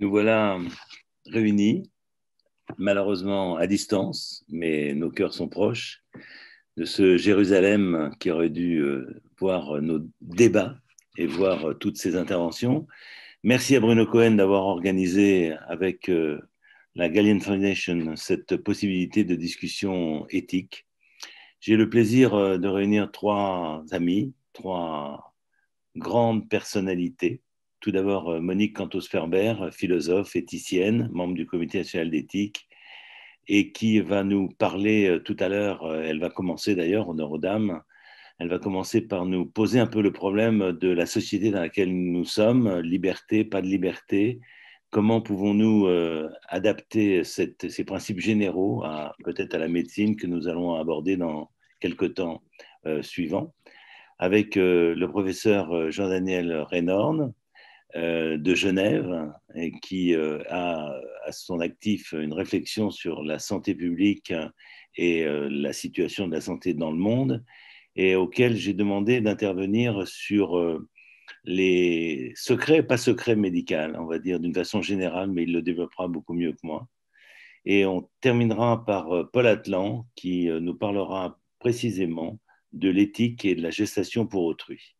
Nous voilà réunis, malheureusement à distance, mais nos cœurs sont proches, de ce Jérusalem qui aurait dû euh, voir nos débats et voir toutes ces interventions. Merci à Bruno Cohen d'avoir organisé avec euh, la Gallian Foundation cette possibilité de discussion éthique. J'ai le plaisir euh, de réunir trois amis, trois grandes personnalités tout d'abord, euh, Monique Cantos-Ferber, philosophe, éthicienne, membre du Comité national d'éthique, et qui va nous parler euh, tout à l'heure, euh, elle va commencer d'ailleurs, honneur aux dames, elle va commencer par nous poser un peu le problème de la société dans laquelle nous sommes, liberté, pas de liberté, comment pouvons-nous adapter ces principes généraux peut-être à la médecine que nous allons aborder dans quelques temps suivants, avec le professeur Jean-Daniel Reynorn, euh, de Genève qui euh, a à son actif une réflexion sur la santé publique et euh, la situation de la santé dans le monde et auquel j'ai demandé d'intervenir sur les secrets, pas secrets médicaux, on va dire d'une façon générale, mais il le développera beaucoup mieux que moi. Et on terminera par Paul Atlan qui nous parlera précisément de l'éthique et de la gestation pour autrui.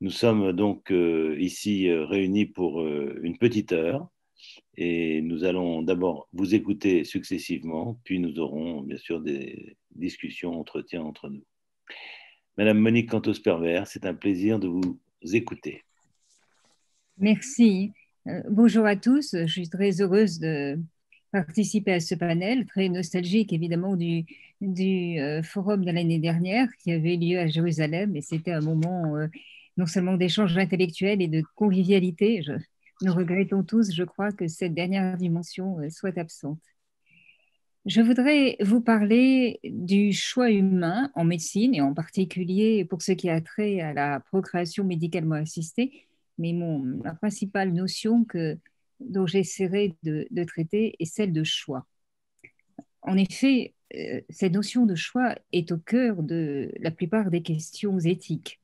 Nous sommes donc euh, ici euh, réunis pour euh, une petite heure et nous allons d'abord vous écouter successivement, puis nous aurons bien sûr des discussions, entretiens entre nous. Madame Monique Cantos-Pervers, c'est un plaisir de vous écouter. Merci. bonjour à tous. Je suis très heureuse de participer à ce panel, très nostalgique évidemment du, du forum de l'année dernière qui avait lieu à Jérusalem et c'était un moment non seulement d'échanges intellectuels et de convivialité. nous regrettons tous, je crois, que cette dernière dimension euh, soit absente. Je voudrais vous parler du choix humain en médecine et en particulier pour ce qui a trait à la procréation médicalement assistée. Mais mon, la principale notion que, dont j'essaierai de, de, traiter est celle de choix. En effet, euh, cette notion de choix est au cœur de la plupart des questions éthiques.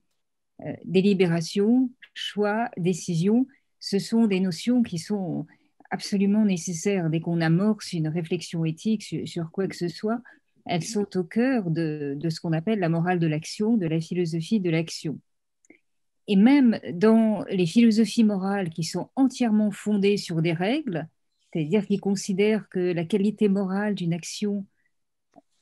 Euh, délibération, choix, décision, ce sont des notions qui sont absolument nécessaires dès qu'on amorce une réflexion éthique sur, quoi que ce soit. Elles sont au cœur de, ce qu'on appelle la morale de l'action, de la philosophie de l'action. Et même dans les philosophies morales qui sont entièrement fondées sur des règles, c'est-à-dire qui considèrent que la qualité morale d'une action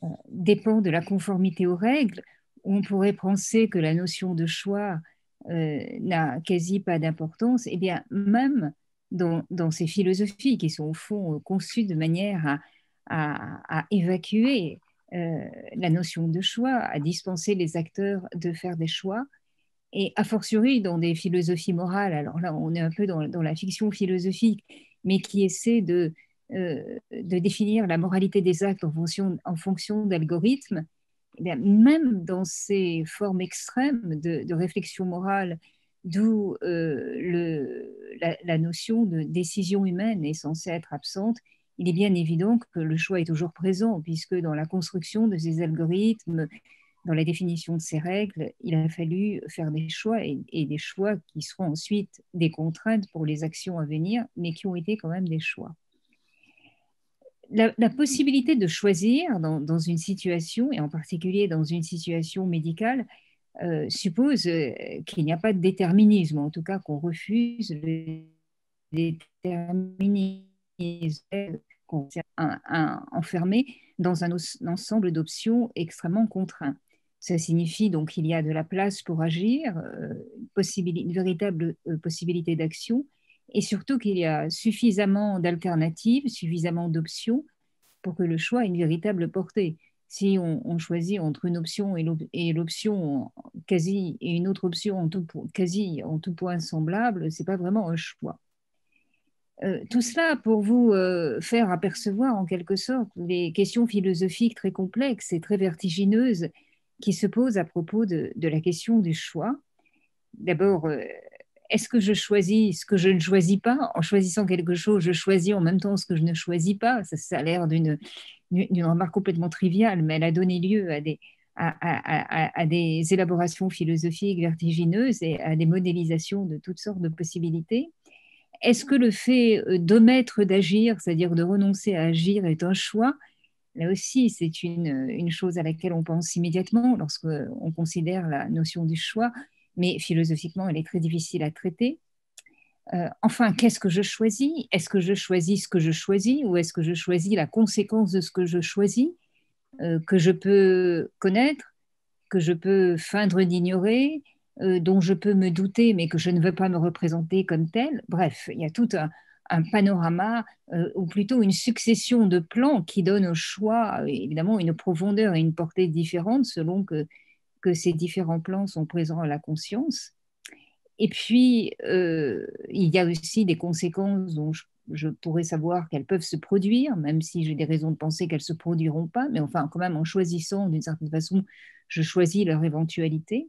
euh, dépend de la conformité aux règles, on pourrait penser que la notion de choix euh, n'a quasi pas d'importance, eh bien même dans, ces philosophies qui sont au fond conçues de manière à, évacuer euh, la notion de choix, à dispenser les acteurs de faire des choix, et a fortiori dans des philosophies morales, alors là on est un peu dans, la fiction philosophique, mais qui essaie de, euh, définir la moralité des actes en fonction, d'algorithmes, même dans ces formes extrêmes de, réflexion morale, d'où euh, la, notion de décision humaine est censée être absente, il est bien évident que le choix est toujours présent, puisque dans la construction de ces algorithmes, dans la définition de ces règles, il a fallu faire des choix et, des choix qui seront ensuite des contraintes pour les actions à venir, mais qui ont été quand même des choix. La, possibilité de choisir dans, une situation, et en particulier dans une situation médicale, euh, suppose euh, qu'il n'y a pas de déterminisme, en tout cas qu'on refuse le déterminisme, qu'on s'est enfermé dans un ensemble d'options extrêmement contraints. Ça signifie donc qu'il y a de la place pour agir, euh, une véritable possibilité d'action, et surtout qu'il y a suffisamment d'alternatives, suffisamment d'options pour que le choix ait une véritable portée. Si on, choisit entre une option et l'option quasi et une autre option quasi en tout point semblable, c'est pas vraiment un choix. Euh, tout cela pour vous faire apercevoir en quelque sorte les questions philosophiques très complexes et très vertigineuses qui se pose à propos de, la question du choix. D'abord, euh, est-ce que je choisis ce que je ne choisis pas? En choisissant quelque chose, je choisis en même temps ce que je ne choisis pas. Ça, ça a l'air d'une remarque complètement triviale, mais elle a donné lieu à des, élaborations philosophiques vertigineuses et à des modélisations de toutes sortes de possibilités. Est-ce que le fait euh, d'omettre d'agir, c'est-à-dire de renoncer à agir, est un choix? Là aussi, c'est une, chose à laquelle on pense immédiatement lorsqu'on considère la notion du choix, mais philosophiquement, elle est très difficile à traiter. Euh, enfin, qu'est-ce que je choisis? Est-ce que je choisis ce que je choisis ou est-ce que je choisis la conséquence de ce que je choisis, euh, que je peux connaître, que je peux feindre d'ignorer, euh, dont je peux me douter mais que je ne veux pas me représenter comme tel? Bref, il y a tout un, un panorama ou plutôt une succession de plans qui donnent au choix évidemment une profondeur et une portée différentes selon que, que ces différents plans sont présents à la conscience. Et puis, euh, il y a aussi des conséquences dont je, pourrais savoir qu'elles peuvent se produire, même si j'ai des raisons de penser qu'elles ne se produiront pas, mais enfin, quand même, en choisissant d'une certaine façon, je choisis leur éventualité.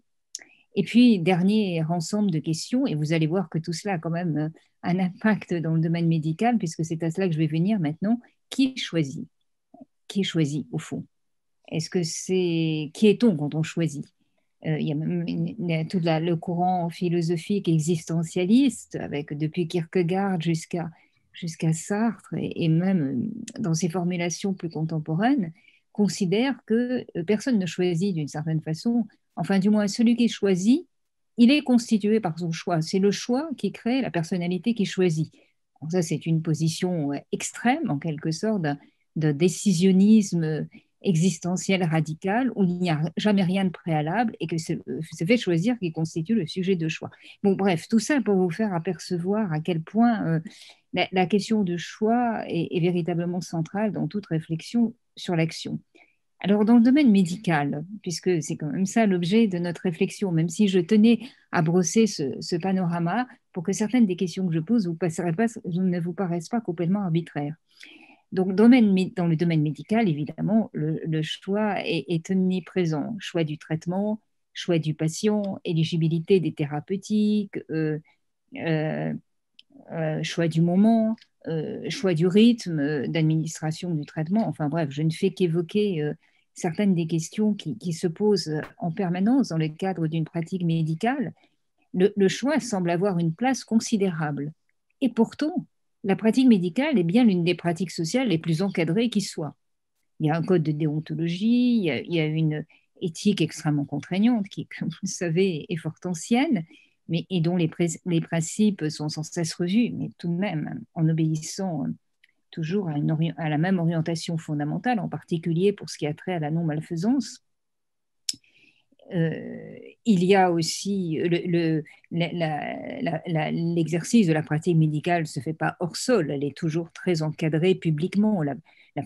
Et puis, dernier ensemble de questions, et vous allez voir que tout cela a quand même euh, un impact dans le domaine médical, puisque c'est à cela que je vais venir maintenant. Qui choisit? Qui choisit, au fond? Est-ce que c'est. Qui est-on quand on choisit? Euh, il y a même tout le courant philosophique existentialiste, avec depuis Kierkegaard jusqu'à jusqu'à Sartre, et, même euh, dans ses formulations plus contemporaines, considère que personne ne choisit d'une certaine façon enfin du moins celui qui choisit, il est constitué par son choix. C'est le choix qui crée la personnalité qui choisit. ça, c'est une position extrême, en quelque sorte, de décisionnisme existentiel radical où il n'y a jamais rien de préalable et que c'est fait choisir qui constitue le sujet de choix. Bon, bref, tout ça pour vous faire apercevoir à quel point euh, la, question de choix est, véritablement centrale dans toute réflexion sur l'action. Alors, dans le domaine médical, puisque c'est quand même ça l'objet de notre réflexion, même si je tenais à brosser ce, panorama pour que certaines des questions que je pose ne vous paraissent pas complètement arbitraires. Donc, dans le domaine médical, évidemment, le, choix est, est omniprésent. Choix du traitement, choix du patient, éligibilité des thérapeutiques, euh, euh, euh, choix du moment, choix du rythme d'administration du traitement. Enfin bref, je ne fais qu'évoquer certaines des questions qui, se posent en permanence dans le cadre d'une pratique médicale, le, choix semble avoir une place considérable. Et pourtant, la pratique médicale est bien l'une des pratiques sociales les plus encadrées qui soient. Il y a un code de déontologie, il y a, une éthique extrêmement contraignante qui, comme vous le savez, est fort ancienne, mais, et dont les, principes sont sans cesse revus, mais tout de même en obéissant toujours à, la même orientation fondamentale, en particulier pour ce qui a trait à la non-malfaisance. Euh, il y a aussi l'exercice de la pratique médicale ne se fait pas hors sol, elle est toujours très encadrée publiquement. La,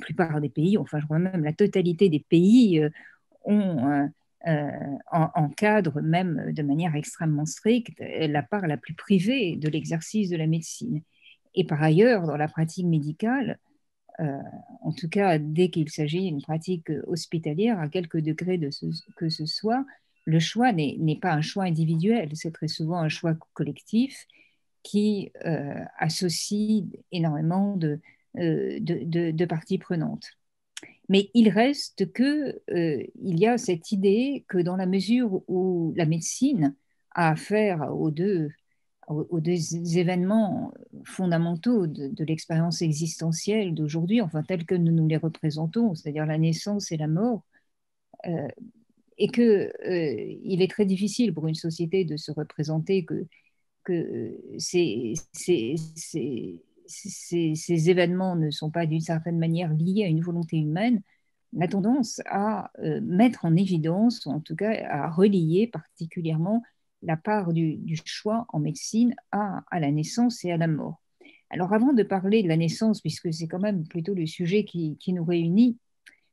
plupart des pays, enfin je crois même la totalité des pays euh, ont euh, encadrent même de manière extrêmement stricte la part la plus privée de l'exercice de la médecine. Et par ailleurs, dans la pratique médicale, euh, en tout cas dès qu'il s'agit d'une pratique hospitalière, à quelque degré de que ce soit, le choix n'est pas un choix individuel, c'est très souvent un choix collectif qui euh, associe énormément euh, de, parties prenantes. Mais il reste que il y a cette idée que dans la mesure où la médecine a affaire aux deux, aux deux événements fondamentaux de, l'expérience existentielle d'aujourd'hui, enfin tels que nous nous les représentons, c'est-à-dire la naissance et la mort, et que il est très difficile pour une société de se représenter que que ces, événements ne sont pas d'une certaine manière liés à une volonté humaine, la tendance à euh, mettre en évidence, ou en tout cas à relier particulièrement la part du, choix en médecine à, la naissance et à la mort. Alors avant de parler de la naissance, puisque c'est quand même plutôt le sujet qui, nous réunit,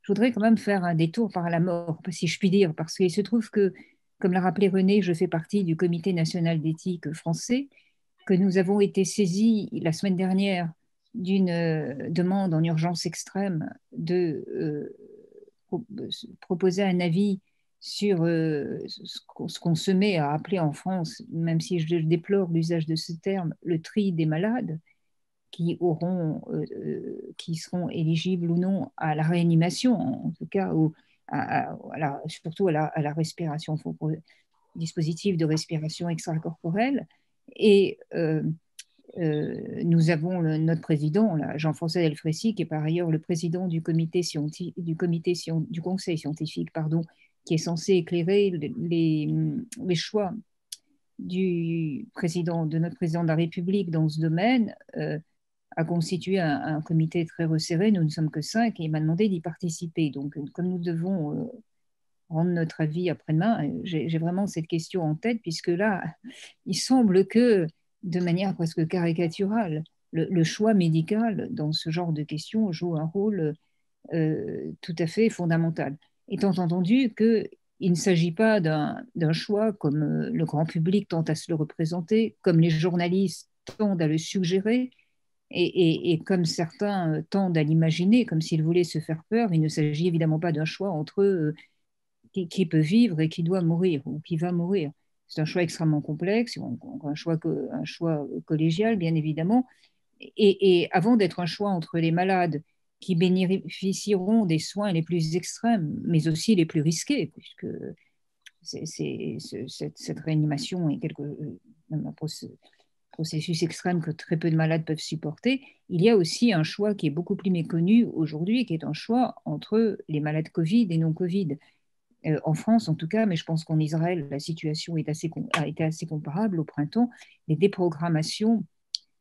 je voudrais quand même faire un détour par la mort, si je puis dire, parce qu'il se trouve que comme l'a rappelé René, je fais partie du Comité national d'éthique français, que nous avons été saisis la semaine dernière d'une euh, demande en urgence extrême de euh, proposer un avis sur euh, ce qu'on se met à appeler en France, même si je déplore l'usage de ce terme, le tri des malades qui auront, qui seront éligibles ou non à la réanimation, en tout cas, ou surtout à la, respiration, dispositif de respiration extracorporelle. Et euh, euh, nous avons notre président, Jean-François Delfrécy, qui est par ailleurs le président du comité, du, comité du conseil scientifique, pardon, qui est censé éclairer les, les, choix du président, de notre président de la République dans ce domaine. Euh, a constitué un, comité très resserré. Nous ne sommes que cinq et il m'a demandé d'y participer. Donc, comme nous devons euh, rendre notre avis après-demain, euh, j'ai vraiment cette question en tête, puisque là, il semble que, de manière presque caricaturale, le, choix médical dans ce genre de questions joue un rôle tout à fait fondamental. Étant entendu qu'il ne s'agit pas d'un choix comme le grand public tente à se le représenter, comme les journalistes tendent à le suggérer, et, comme certains euh, tendent à l'imaginer, comme s'ils voulaient se faire peur, il ne s'agit évidemment pas d'un choix entre eux qui, peut vivre et qui doit mourir ou qui va mourir. C'est un choix extrêmement complexe, un choix, un choix collégial, bien évidemment. Et, avant d'être un choix entre les malades qui bénéficieront des soins les plus extrêmes, mais aussi les plus risqués, puisque cette, réanimation est quelque, processus extrême que très peu de malades peuvent supporter, il y a aussi un choix qui est beaucoup plus méconnu aujourd'hui, qui est un choix entre les malades Covid et non Covid. Euh, en France, en tout cas, mais je pense qu'en Israël, la situation est assez, a été assez comparable au printemps. Les déprogrammations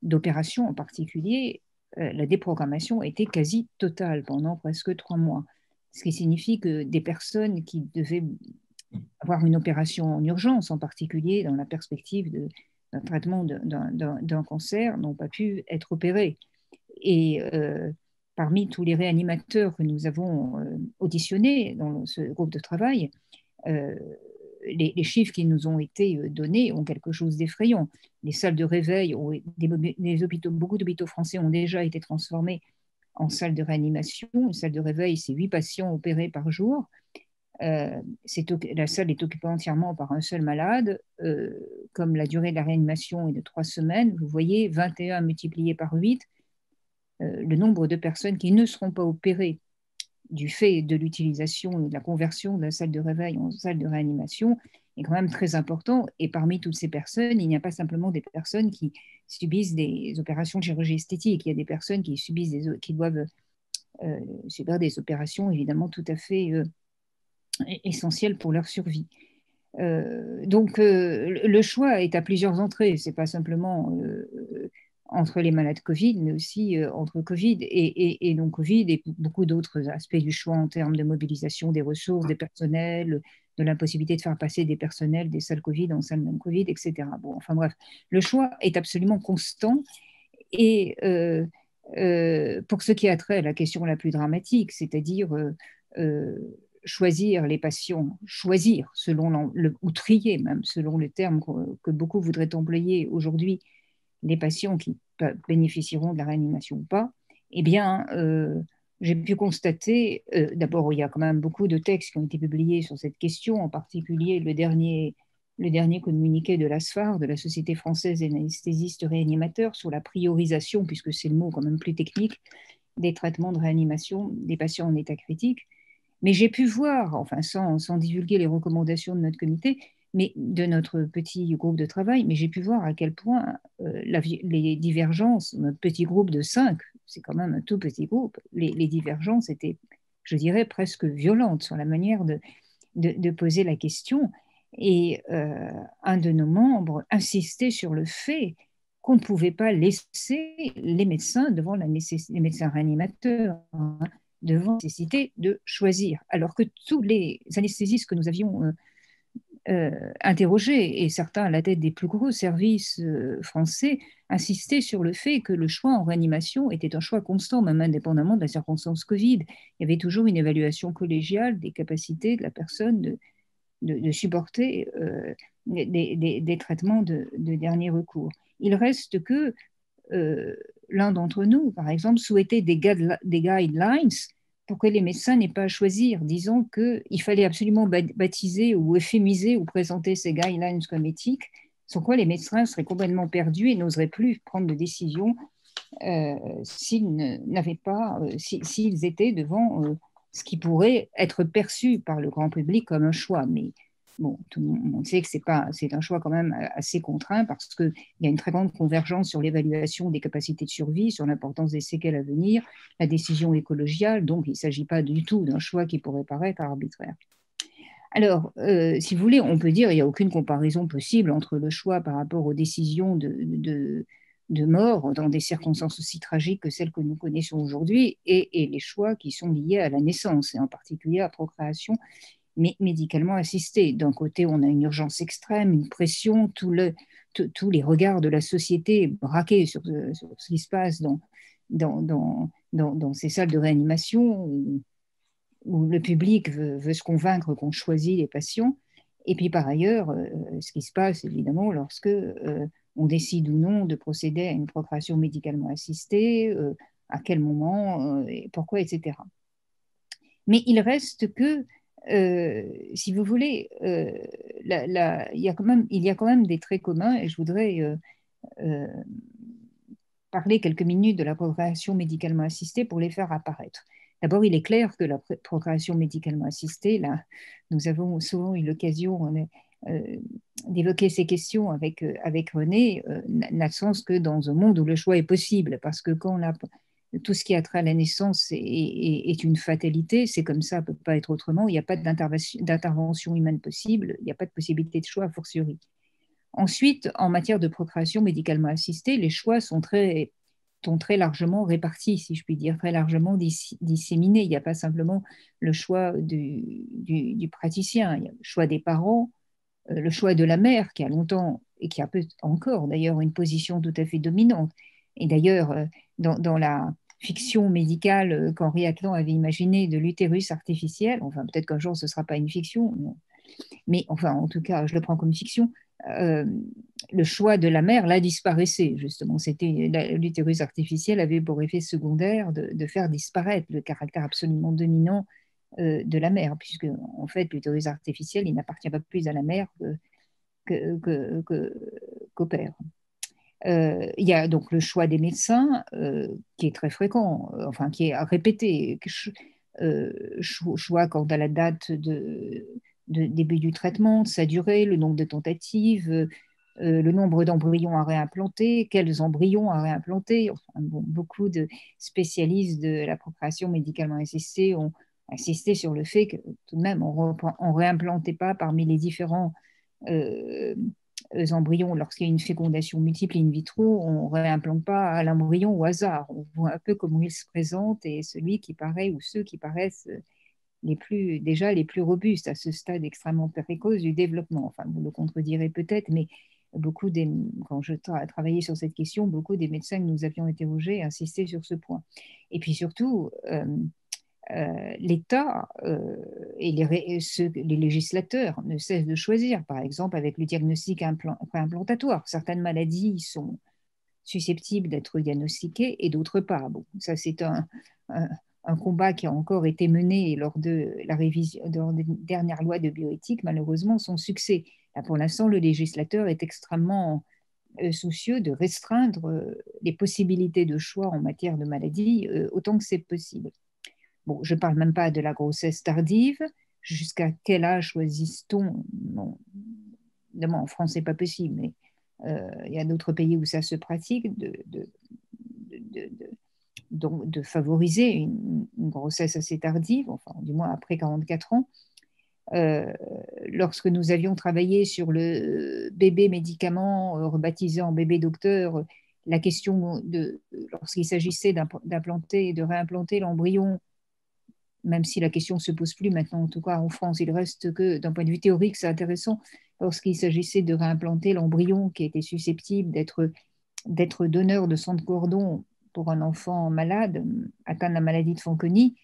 d'opérations en particulier, euh, la déprogrammation été quasi totale pendant presque trois mois. Ce qui signifie que des personnes qui devaient avoir une opération en urgence, en particulier dans la perspective d'un traitement d'un cancer n'ont pas pu être opérés. Et euh, parmi tous les réanimateurs que nous avons euh, auditionnés dans ce groupe de travail, euh, les, chiffres qui nous ont été donnés ont quelque chose d'effrayant. Les salles de réveil, des, hôpitaux, beaucoup d'hôpitaux français ont déjà été transformés en salles de réanimation. Une salle de réveil, c'est huit patients opérés par jour. Euh, la salle est occupée entièrement par un seul malade. Euh, comme la durée de la réanimation est de trois semaines, vous voyez 21 multiplié par 8, euh, le nombre de personnes qui ne seront pas opérées du fait de l'utilisation et de la conversion de la salle de réveil en salle de réanimation est quand même très important. Et parmi toutes ces personnes, il n'y a pas simplement des personnes qui subissent des opérations de chirurgie esthétique, il y a des personnes qui subissent des, qui doivent subir des opérations évidemment tout à fait essentiel pour leur survie. Euh, donc euh, le choix est à plusieurs entrées, c'est pas simplement euh, entre les malades Covid, mais aussi entre Covid et, non Covid et beaucoup d'autres aspects du choix en termes de mobilisation des ressources, des personnels, de l'impossibilité de faire passer des personnels des salles Covid en salles non Covid, etc. Bon, enfin bref, le choix est absolument constant et pour ce qui a trait à la question la plus dramatique, c'est-à-dire choisir les patients, choisir selon le, ou trier même selon le terme que, beaucoup voudraient employer aujourd'hui, les patients qui bénéficieront de la réanimation ou pas, eh bien, euh, j'ai pu constater, euh, d'abord, il y a quand même beaucoup de textes qui ont été publiés sur cette question, en particulier le dernier, le dernier communiqué de l'ASFAR, de la Société française d'anesthésistes réanimateurs, sur la priorisation, puisque c'est le mot quand même plus technique, des traitements de réanimation des patients en état critique. Mais j'ai pu voir, enfin sans, sans, divulguer les recommandations de notre comité, mais de notre petit groupe de travail, mais j'ai pu voir à quel point euh, les divergences, notre petit groupe de cinq, c'est quand même un tout petit groupe, les, divergences étaient, je dirais, presque violentes sur la manière de, poser la question. Et euh, un de nos membres insistait sur le fait qu'on ne pouvait pas laisser les médecins devant la les médecins réanimateurs hein, devant la nécessité de choisir, alors que tous les anesthésistes que nous avions euh, euh, interrogés, et certains à la tête des plus gros services euh, français, insistaient sur le fait que le choix en réanimation était un choix constant, même indépendamment de la circonstance Covid. Il y avait toujours une évaluation collégiale des capacités de la personne de, supporter euh, des, traitements de, de, dernier recours. Il reste que l'un d'entre nous, par exemple, souhaitait des guidelines pour que les médecins n'aient pas à choisir? Disons qu'il fallait absolument baptiser ou euphémiser ou présenter ces guidelines comme éthiques, sans quoi les médecins seraient complètement perdus et n'oseraient plus prendre de décision euh, s'ils n'avaient pas, euh, s'ils étaient devant euh, ce qui pourrait être perçu par le grand public comme un choix. Bon, tout le monde sait que c'est un choix quand même assez contraint parce qu'il y a une très grande convergence sur l'évaluation des capacités de survie, sur l'importance des séquelles à venir, la décision écologiale. Donc, il ne s'agit pas du tout d'un choix qui pourrait paraître arbitraire. Alors, euh, si vous voulez, on peut dire qu'il n'y a aucune comparaison possible entre le choix par rapport aux décisions de, de, mort dans des circonstances aussi tragiques que celles que nous connaissons aujourd'hui et, les choix qui sont liés à la naissance, et en particulier à la procréation mais médicalement assisté. D'un côté, on a une urgence extrême, une pression, tous les regards de la société braqués sur, ce qui se passe dans, dans, ces salles de réanimation où, le public veut, se convaincre qu'on choisit les patients. Et puis par ailleurs, euh, ce qui se passe évidemment lorsque euh, on décide ou non de procéder à une procréation médicalement assistée, euh, à quel moment, et pourquoi, etc. Mais il reste que euh, si vous voulez, euh, il, y a quand même, des traits communs et je voudrais euh, parler quelques minutes de la procréation médicalement assistée pour les faire apparaître. D'abord, il est clair que la procréation médicalement assistée, là, nous avons souvent eu l'occasion d'évoquer ces questions avec, avec René, n'a de sens que dans un monde où le choix est possible, parce que quand la tout ce qui a trait à la naissance est, une fatalité, c'est comme ça, ne peut pas être autrement, il n'y a pas d'intervention humaine possible, il n'y a pas de possibilité de choix a fortiori. Ensuite, en matière de procréation médicalement assistée, les choix sont très, sont très largement répartis, si je puis dire, très largement disséminés. Il n'y a pas simplement le choix du, du, praticien, il y a le choix des parents, euh, le choix de la mère qui a longtemps et qui a peu encore d'ailleurs une position tout à fait dominante. Et d'ailleurs, euh, dans, la fiction médicale euh, qu'Henri Atlan avait imaginé de l'utérus artificiel, enfin peut-être qu'un jour ce ne sera pas une fiction, mais enfin en tout cas je le prends comme fiction, euh, le choix de la mère là disparaissait justement. C'était l'utérus artificiel avait pour effet secondaire de, faire disparaître le caractère absolument dominant de la mère, puisque en fait l'utérus artificiel il n'appartient pas plus à la mère qu'au que, père. Euh, il y a donc le choix des médecins euh, qui est très fréquent, euh, enfin qui est répété. choix quant à la date de, début du traitement, sa durée, le nombre de tentatives, le nombre d'embryons à réimplanter, quels embryons à réimplanter. Enfin, beaucoup de spécialistes de la procréation médicalement assistée ont insisté sur le fait que tout de même on ne réimplantait pas parmi les différents embryons, lorsqu'il y a une fécondation multiple in vitro, on ne réimplante pas l'embryon au hasard. On voit un peu comment il se présente et celui qui paraît ou ceux qui paraissent les plus, déjà les plus robustes à ce stade extrêmement précoce du développement. Enfin, vous le contredirez peut-être, mais beaucoup des, quand je travaillais sur cette question, beaucoup des médecins que nous avions interrogés insistaient sur ce point. Et puis surtout, euh, euh, l'État euh, et les, législateurs ne cessent de choisir, par exemple avec le diagnostic préimplantatoire. Certaines maladies sont susceptibles d'être diagnostiquées et d'autres pas. Bon, ça c'est un, combat qui a encore été mené lors de la révision des dernières lois de bioéthique, malheureusement sans succès. Pour l'instant, le législateur est extrêmement soucieux de restreindre les possibilités de choix en matière de maladie autant que c'est possible. Bon, je ne parle même pas de la grossesse tardive. Jusqu'à quel âge choisit-on Évidemment, en France, ce n'est pas possible, mais il y a d'autres pays où ça se pratique de, favoriser une, grossesse assez tardive, enfin du moins après 44 ans. Euh, lorsque nous avions travaillé sur le bébé médicament euh, rebaptisé en bébé docteur, la question de lorsqu'il s'agissait d'implanter et de réimplanter l'embryon, même si la question ne se pose plus maintenant, en tout cas en France, il reste que d'un point de vue théorique, c'est intéressant, lorsqu'il s'agissait de réimplanter l'embryon qui était susceptible d'être donneur de sang de cordon pour un enfant malade atteint de la maladie de Fanconi,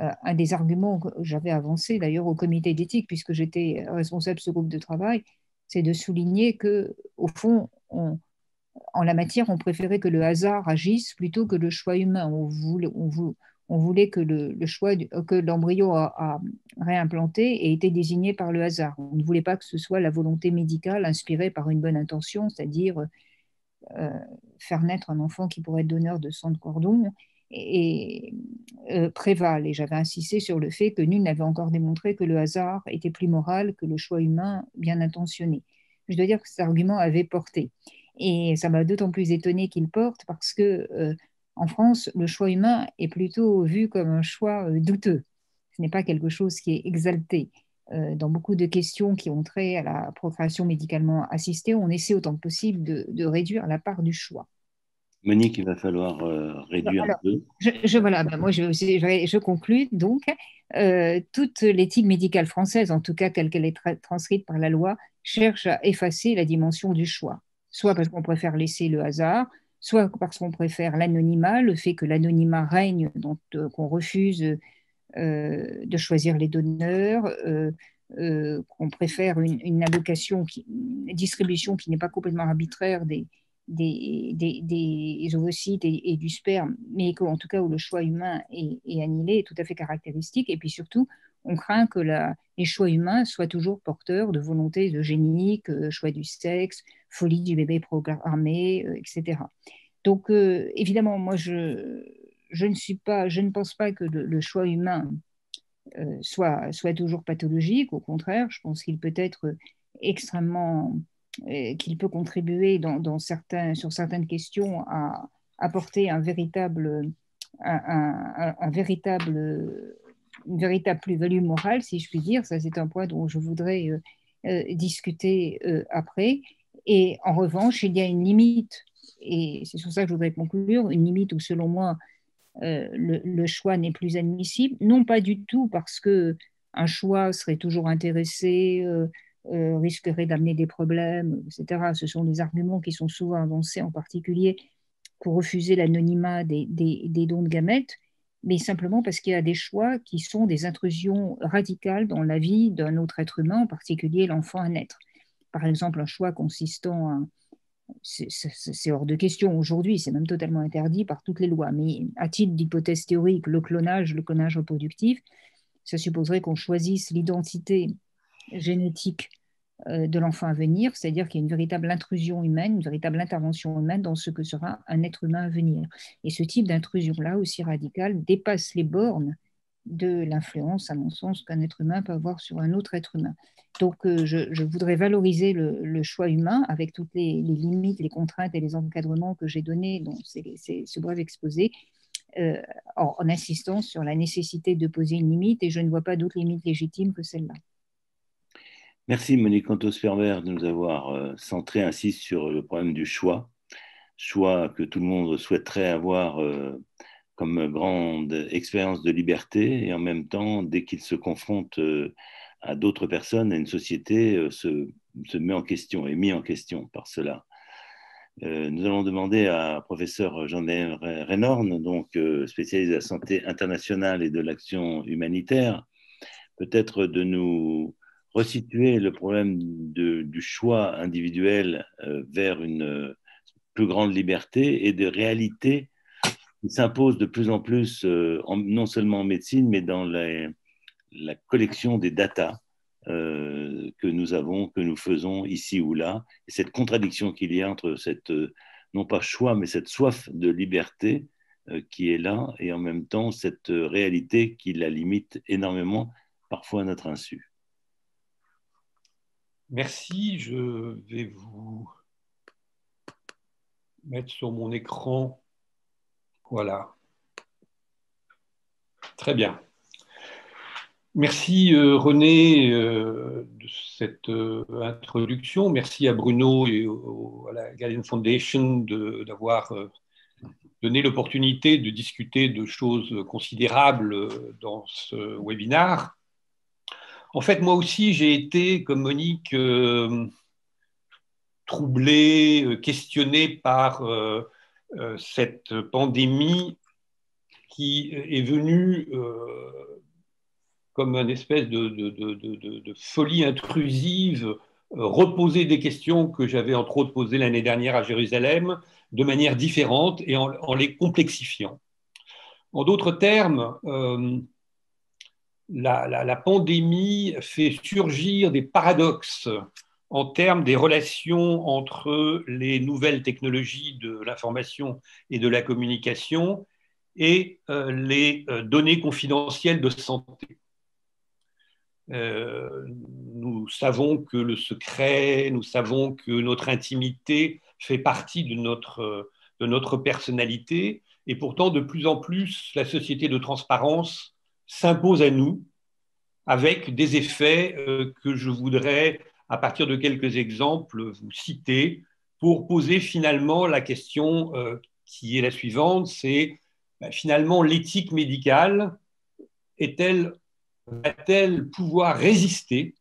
euh, un des arguments que j'avais avancé d'ailleurs au comité d'éthique, puisque j'étais responsable de ce groupe de travail, c'est de souligner que, au fond, en la matière, on préférait que le hasard agisse plutôt que le choix humain. On voulait, on voulait que le, choix, que l'embryon a, réimplanté ait été désigné par le hasard. On ne voulait pas que ce soit la volonté médicale inspirée par une bonne intention, c'est-à-dire euh, faire naître un enfant qui pourrait être donneur de sang de cordon et, euh. Et j'avais insisté sur le fait que nul n'avait encore démontré que le hasard était plus moral que le choix humain bien intentionné. Je dois dire que cet argument avait porté. Et ça m'a d'autant plus étonné qu'il porte parce que euh, en France, le choix humain est plutôt vu comme un choix douteux. Ce n'est pas quelque chose qui est exalté. Euh, dans beaucoup de questions qui ont trait à la procréation médicalement assistée, on essaie autant que possible de, réduire la part du choix. Monique, il va falloir euh, réduire un peu. Je, voilà, ben moi je, je, conclue donc. Euh, toute l'éthique médicale française, en tout cas telle qu'elle est transcrite par la loi, cherche à effacer la dimension du choix. Soit parce qu'on préfère laisser le hasard, soit parce qu'on préfère l'anonymat, le fait que l'anonymat règne, qu'on refuse euh, de choisir les donneurs, euh, euh, qu'on préfère une, allocation, qui, une distribution qui n'est pas complètement arbitraire des, des, ovocytes et, du sperme, mais qu'en tout cas où le choix humain est, annihilé, est tout à fait caractéristique. Et puis surtout, on craint que les choix humains soient toujours porteurs de volontés eugéniques, choix du sexe, folie du bébé programmé, etc. Donc, évidemment, moi, je, ne, suis pas, je ne pense pas que le, choix humain euh, soit, toujours pathologique. Au contraire, je pense qu'il peut être extrêmement, euh, qu'il peut contribuer dans, certains, sur certaines questions à apporter un véritable, un, véritable, une véritable plus-value morale, si je puis dire. Ça, c'est un point dont je voudrais euh, discuter après. Et en revanche, il y a une limite, et c'est sur ça que je voudrais conclure, une limite où, selon moi, euh, le, choix n'est plus admissible. Non pas du tout parce que un choix serait toujours intéressé, euh, euh, risquerait d'amener des problèmes, etc. Ce sont des arguments qui sont souvent avancés, en particulier pour refuser l'anonymat des, dons de gamètes, mais simplement parce qu'il y a des choix qui sont des intrusions radicales dans la vie d'un autre être humain, en particulier l'enfant à naître. Par exemple, un choix consistant à c'est hors de question aujourd'hui, c'est même totalement interdit par toutes les lois. Mais à titre d'hypothèse théorique, le clonage, le clonage reproductif, ça supposerait qu'on choisisse l'identité génétique de l'enfant à venir, c'est-à-dire qu'il y a une véritable intrusion humaine, une véritable intervention humaine dans ce que sera un être humain à venir. Et ce type d'intrusion-là, aussi radicale, dépasse les bornes de l'influence, à mon sens, qu'un être humain peut avoir sur un autre être humain. Donc, euh, je, voudrais valoriser le, choix humain avec toutes les, limites, les contraintes et les encadrements que j'ai donnés dans ce bref exposé, euh, en, insistant sur la nécessité de poser une limite, et je ne vois pas d'autre limite légitime que celle-là. Merci Monique Cantos-Ferber de nous avoir euh, centré ainsi sur le problème du choix, choix que tout le monde souhaiterait avoir comme grande expérience de liberté et en même temps, dès qu'il se confronte euh, à d'autres personnes, à une société, euh, se, met en question, est mis en question par cela. Euh, nous allons demander à professeur Jean-Daniel Renorn, donc spécialiste de la santé internationale et de l'action humanitaire, peut-être de nous resituer le problème du choix individuel vers une plus grande liberté et de réalité il s'impose de plus en plus, euh, non seulement en médecine, mais dans la collection des datas euh, que nous avons, que nous faisons ici ou là, et cette contradiction qu'il y a entre cette, euh, non pas choix, mais cette soif de liberté euh, qui est là, et en même temps cette réalité qui la limite énormément, parfois à notre insu. Merci, je vais vous mettre sur mon écran. Voilà. Très bien. Merci euh, René euh, de cette euh, introduction. Merci à Bruno et à la Gallian Foundation d'avoir donné l'opportunité de discuter de choses considérables dans ce webinaire. En fait, moi aussi, j'ai été, comme Monique, troublé, questionné par cette pandémie qui est venue comme une espèce de, folie intrusive, euh, reposer des questions que j'avais entre autres posées l'année dernière à Jérusalem de manière différente et en, les complexifiant. En d'autres termes, euh, la, pandémie fait surgir des paradoxes en termes des relations entre les nouvelles technologies de l'information et de la communication et euh, les données confidentielles de santé. Euh, nous savons que le secret, nous savons que notre intimité fait partie de notre, de notre personnalité. Et pourtant, de plus en plus, la société de transparence s'impose à nous avec des effets euh, que je voudrais, à partir de quelques exemples, vous citer pour poser finalement la question euh, qui est la suivante, c'est bah, finalement l'éthique médicale est-elle va-t-elle pouvoir résister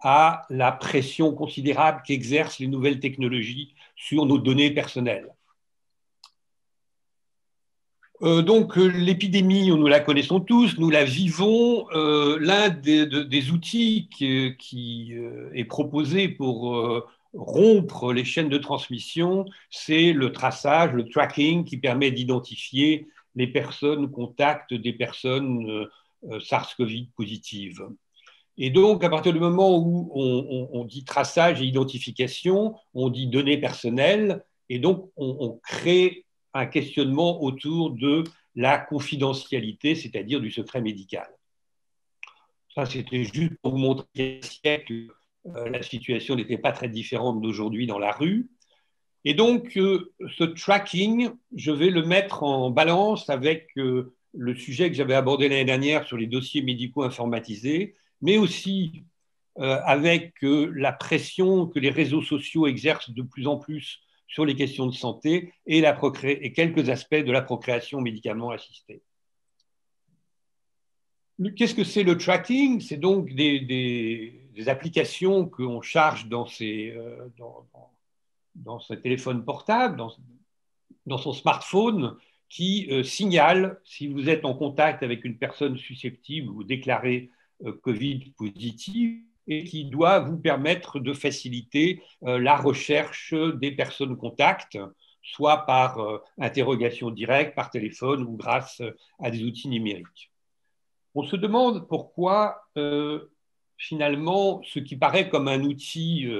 à la pression considérable qu'exercent les nouvelles technologies sur nos données personnelles? Euh, donc l'épidémie, nous la connaissons tous, nous la vivons. Euh, l'un des, outils qui, euh, est proposé pour rompre les chaînes de transmission, c'est le traçage, le tracking qui permet d'identifier les personnes contacts des personnes euh, SARS-CoV positive. Et donc, à partir du moment où on, dit traçage et identification, on dit données personnelles, et donc on, crée un questionnement autour de la confidentialité, c'est-à-dire du secret médical. Ça, c'était juste pour vous montrer que euh, la situation n'était pas très différente d'aujourd'hui dans la rue. Et donc, euh, ce tracking, je vais le mettre en balance avec le sujet que j'avais abordé l'année dernière sur les dossiers médicaux informatisés, mais aussi euh, avec euh, la pression que les réseaux sociaux exercent de plus en plus sur les questions de santé et, la et quelques aspects de la procréation médicalement assistée. Qu'est-ce que c'est le tracking? C'est donc des, applications qu'on charge dans ses, euh, dans, dans, téléphones portables, dans, dans son smartphone, qui euh, signale si vous êtes en contact avec une personne susceptible ou déclarée euh, Covid positive et qui doit vous permettre de faciliter euh, la recherche des personnes contacts, soit par interrogation directe, par téléphone ou grâce à des outils numériques. On se demande pourquoi finalement ce qui paraît comme un outil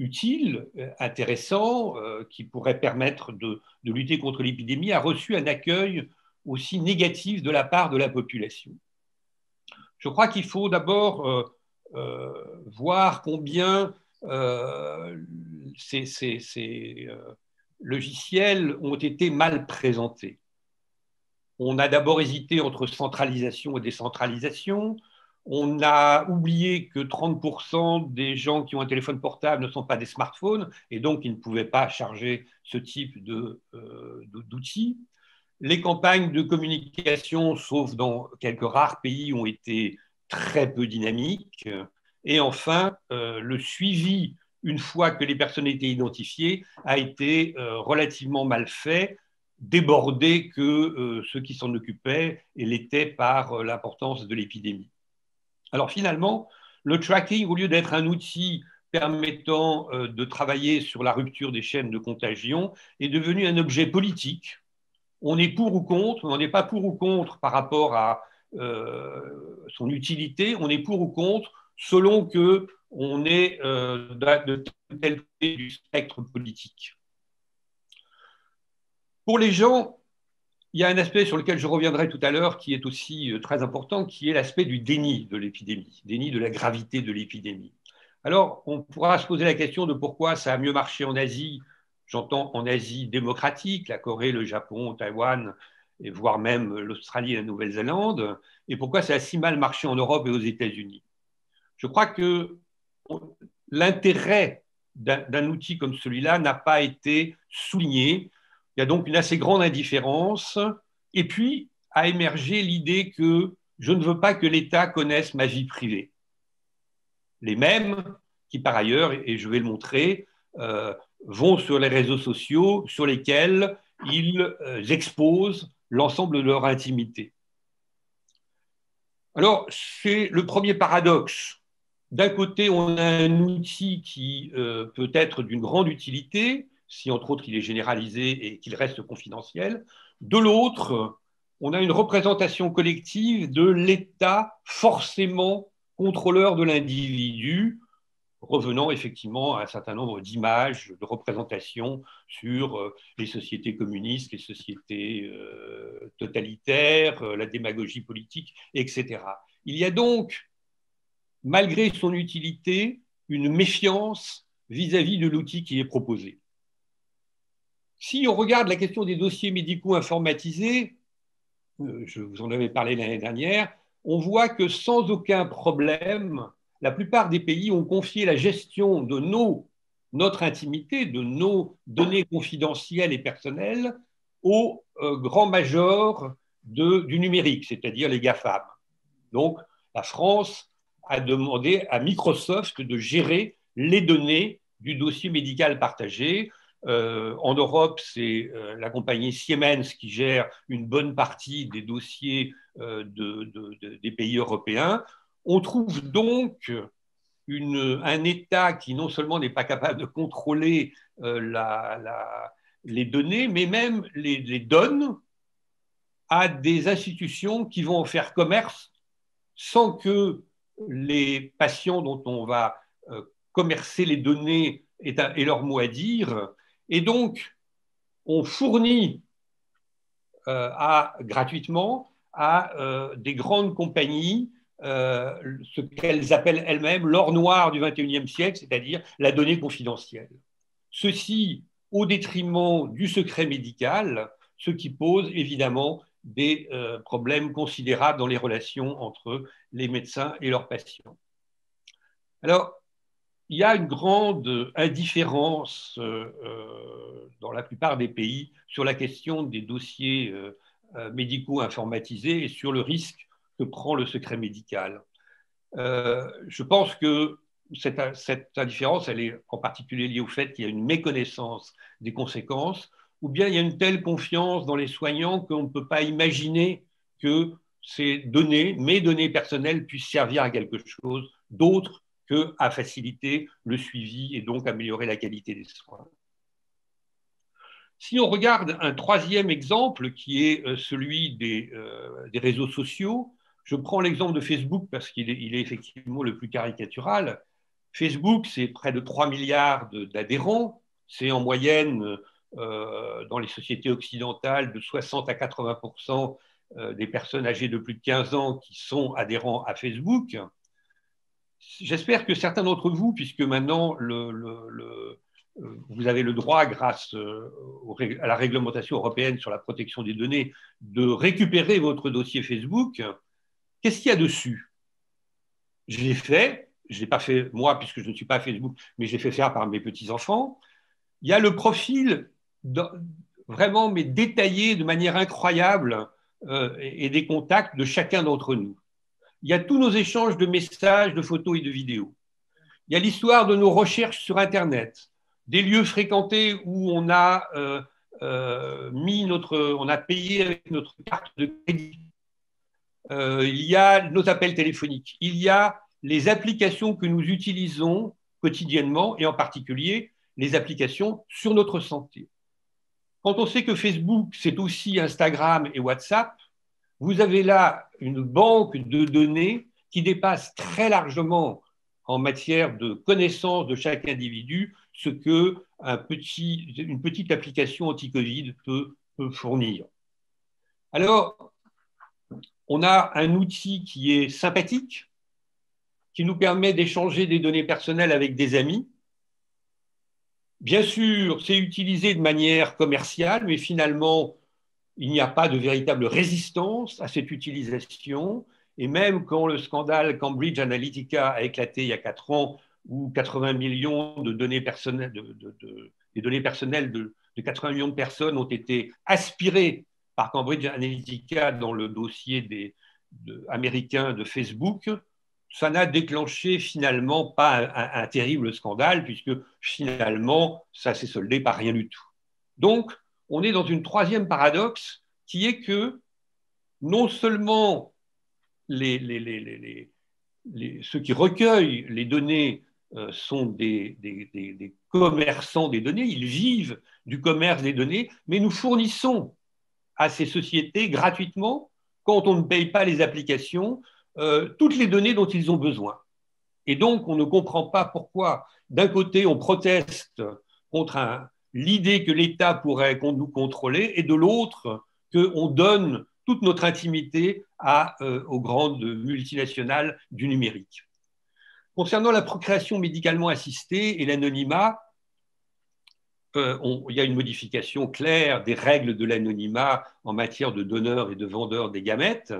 utile, euh, intéressant, euh, qui pourrait permettre de, lutter contre l'épidémie, a reçu un accueil aussi négatif de la part de la population. Je crois qu'il faut d'abord euh, voir combien ces, ces logiciels ont été mal présentés. On a d'abord hésité entre centralisation et décentralisation. On a oublié que 30% des gens qui ont un téléphone portable ne sont pas des smartphones et donc ils ne pouvaient pas charger ce type euh, d'outils. Les campagnes de communication, sauf dans quelques rares pays, ont été très peu dynamiques. Et enfin, euh, le suivi, une fois que les personnes étaient identifiées, a été euh, relativement mal fait, débordé que ceux qui s'en occupaient et l'étaient par l'importance de l'épidémie. Alors finalement, le tracking, au lieu d'être un outil permettant euh, de travailler sur la rupture des chaînes de contagion, est devenu un objet politique. On est pour ou contre, on n'est pas pour ou contre par rapport à son utilité, on est pour ou contre, selon que on est de tel côté du spectre politique. Pour les gens, il y a un aspect sur lequel je reviendrai tout à l'heure qui est aussi très important, qui est l'aspect du déni de l'épidémie, déni de la gravité de l'épidémie. Alors, on pourra se poser la question de pourquoi ça a mieux marché en Asie J'entends en Asie démocratique, la Corée, le Japon, Taïwan, et voire même l'Australie et la Nouvelle-Zélande, et pourquoi ça a si mal marché en Europe et aux États-Unis? Je crois que l'intérêt d'un outil comme celui-là n'a pas été souligné. Il y a donc une assez grande indifférence. Et puis a émergé l'idée que je ne veux pas que l'État connaisse ma vie privée. Les mêmes qui, par ailleurs, et je vais le montrer, euh, vont sur les réseaux sociaux sur lesquels ils euh, exposent l'ensemble de leur intimité. Alors, c'est le premier paradoxe. D'un côté, on a un outil qui euh, peut être d'une grande utilité, si entre autres il est généralisé et qu'il reste confidentiel. De l'autre, on a une représentation collective de l'État forcément contrôleur de l'individu, revenant effectivement à un certain nombre d'images, de représentations sur euh, les sociétés communistes, les sociétés euh, totalitaires, euh, la démagogie politique, etc. Il y a donc, malgré son utilité, une méfiance vis-à-vis de l'outil qui est proposé. Si on regarde la question des dossiers médicaux informatisés, je vous en avais parlé l'année dernière, on voit que sans aucun problème, la plupart des pays ont confié la gestion de nos, notre intimité, de nos données confidentielles et personnelles aux euh, grands majors du numérique, c'est-à-dire les GAFAM. Donc, la France a demandé à Microsoft de gérer les données du dossier médical partagé. Euh, en Europe, c'est euh, la compagnie Siemens qui gère une bonne partie des dossiers des pays européens. On trouve donc un État qui non seulement n'est pas capable de contrôler euh, les données, mais même les, donne à des institutions qui vont en faire commerce sans que les patients dont on va euh, commercer les données aient, leur mot à dire. Et donc, on fournit euh, gratuitement à des grandes compagnies euh, ce qu'elles appellent elles-mêmes l'or noir du XXIe siècle, c'est-à-dire la donnée confidentielle. Ceci au détriment du secret médical, ce qui pose évidemment des euh, problèmes considérables dans les relations entre les médecins et leurs patients. Alors, il y a une grande indifférence euh, dans la plupart des pays sur la question des dossiers médicaux informatisés et sur le risque que prend le secret médical. Euh, je pense que cette, cette, indifférence, elle est en particulier liée au fait qu'il y a une méconnaissance des conséquences, ou bien il y a une telle confiance dans les soignants qu'on ne peut pas imaginer que ces données, mes données personnelles, puissent servir à quelque chose d'autre qu'à faciliter le suivi et donc améliorer la qualité des soins. Si on regarde un troisième exemple qui est euh, celui euh, des réseaux sociaux, je prends l'exemple de Facebook parce qu'il est, effectivement le plus caricatural. Facebook, c'est près de 3 milliards d'adhérents. C'est en moyenne, euh, dans les sociétés occidentales, de 60 à 80% euh, des personnes âgées de plus de 15 ans qui sont adhérents à Facebook. J'espère que certains d'entre vous, puisque maintenant euh, vous avez le droit, grâce à la réglementation européenne sur la protection des données, de récupérer votre dossier Facebook, Qu'est-ce qu'il y a dessus? Je l'ai fait, je ne l'ai pas fait moi puisque je ne suis pas Facebook, mais je l'ai fait faire par mes petits-enfants. Il y a le profil vraiment mais détaillé de manière incroyable euh, et des contacts de chacun d'entre nous. Il y a tous nos échanges de messages, de photos et de vidéos. Il y a l'histoire de nos recherches sur Internet, des lieux fréquentés où on a euh, euh, mis notre, on a payé avec notre carte de crédit euh, il y a nos appels téléphoniques, il y a les applications que nous utilisons quotidiennement et en particulier les applications sur notre santé. Quand on sait que Facebook, c'est aussi Instagram et WhatsApp, vous avez là une banque de données qui dépasse très largement en matière de connaissance de chaque individu ce que une petite application anti-Covid peut, peut fournir. Alors, on a un outil qui est sympathique, qui nous permet d'échanger des données personnelles avec des amis. Bien sûr, c'est utilisé de manière commerciale, mais finalement, il n'y a pas de véritable résistance à cette utilisation. Et même quand le scandale Cambridge Analytica a éclaté il y a quatre ans, où 80 millions de données personnelles, de, données personnelles de, 80 millions de personnes ont été aspirées par Cambridge Analytica dans le dossier des, américain de Facebook, ça n'a déclenché finalement pas un, terrible scandale, puisque finalement, ça s'est soldé par rien du tout. Donc, on est dans une troisième paradoxe qui est que non seulement ceux qui recueillent les données euh, sont des, commerçants des données, ils vivent du commerce des données, mais nous fournissons à ces sociétés gratuitement, quand on ne paye pas les applications, euh, toutes les données dont ils ont besoin. Et donc, on ne comprend pas pourquoi, d'un côté, on proteste contre l'idée que l'État pourrait nous contrôler, et de l'autre, qu'on donne toute notre intimité euh, aux grandes multinationales du numérique. Concernant la procréation médicalement assistée et l'anonymat, euh, il y a une modification claire des règles de l'anonymat en matière de donneurs et de vendeurs des gamètes.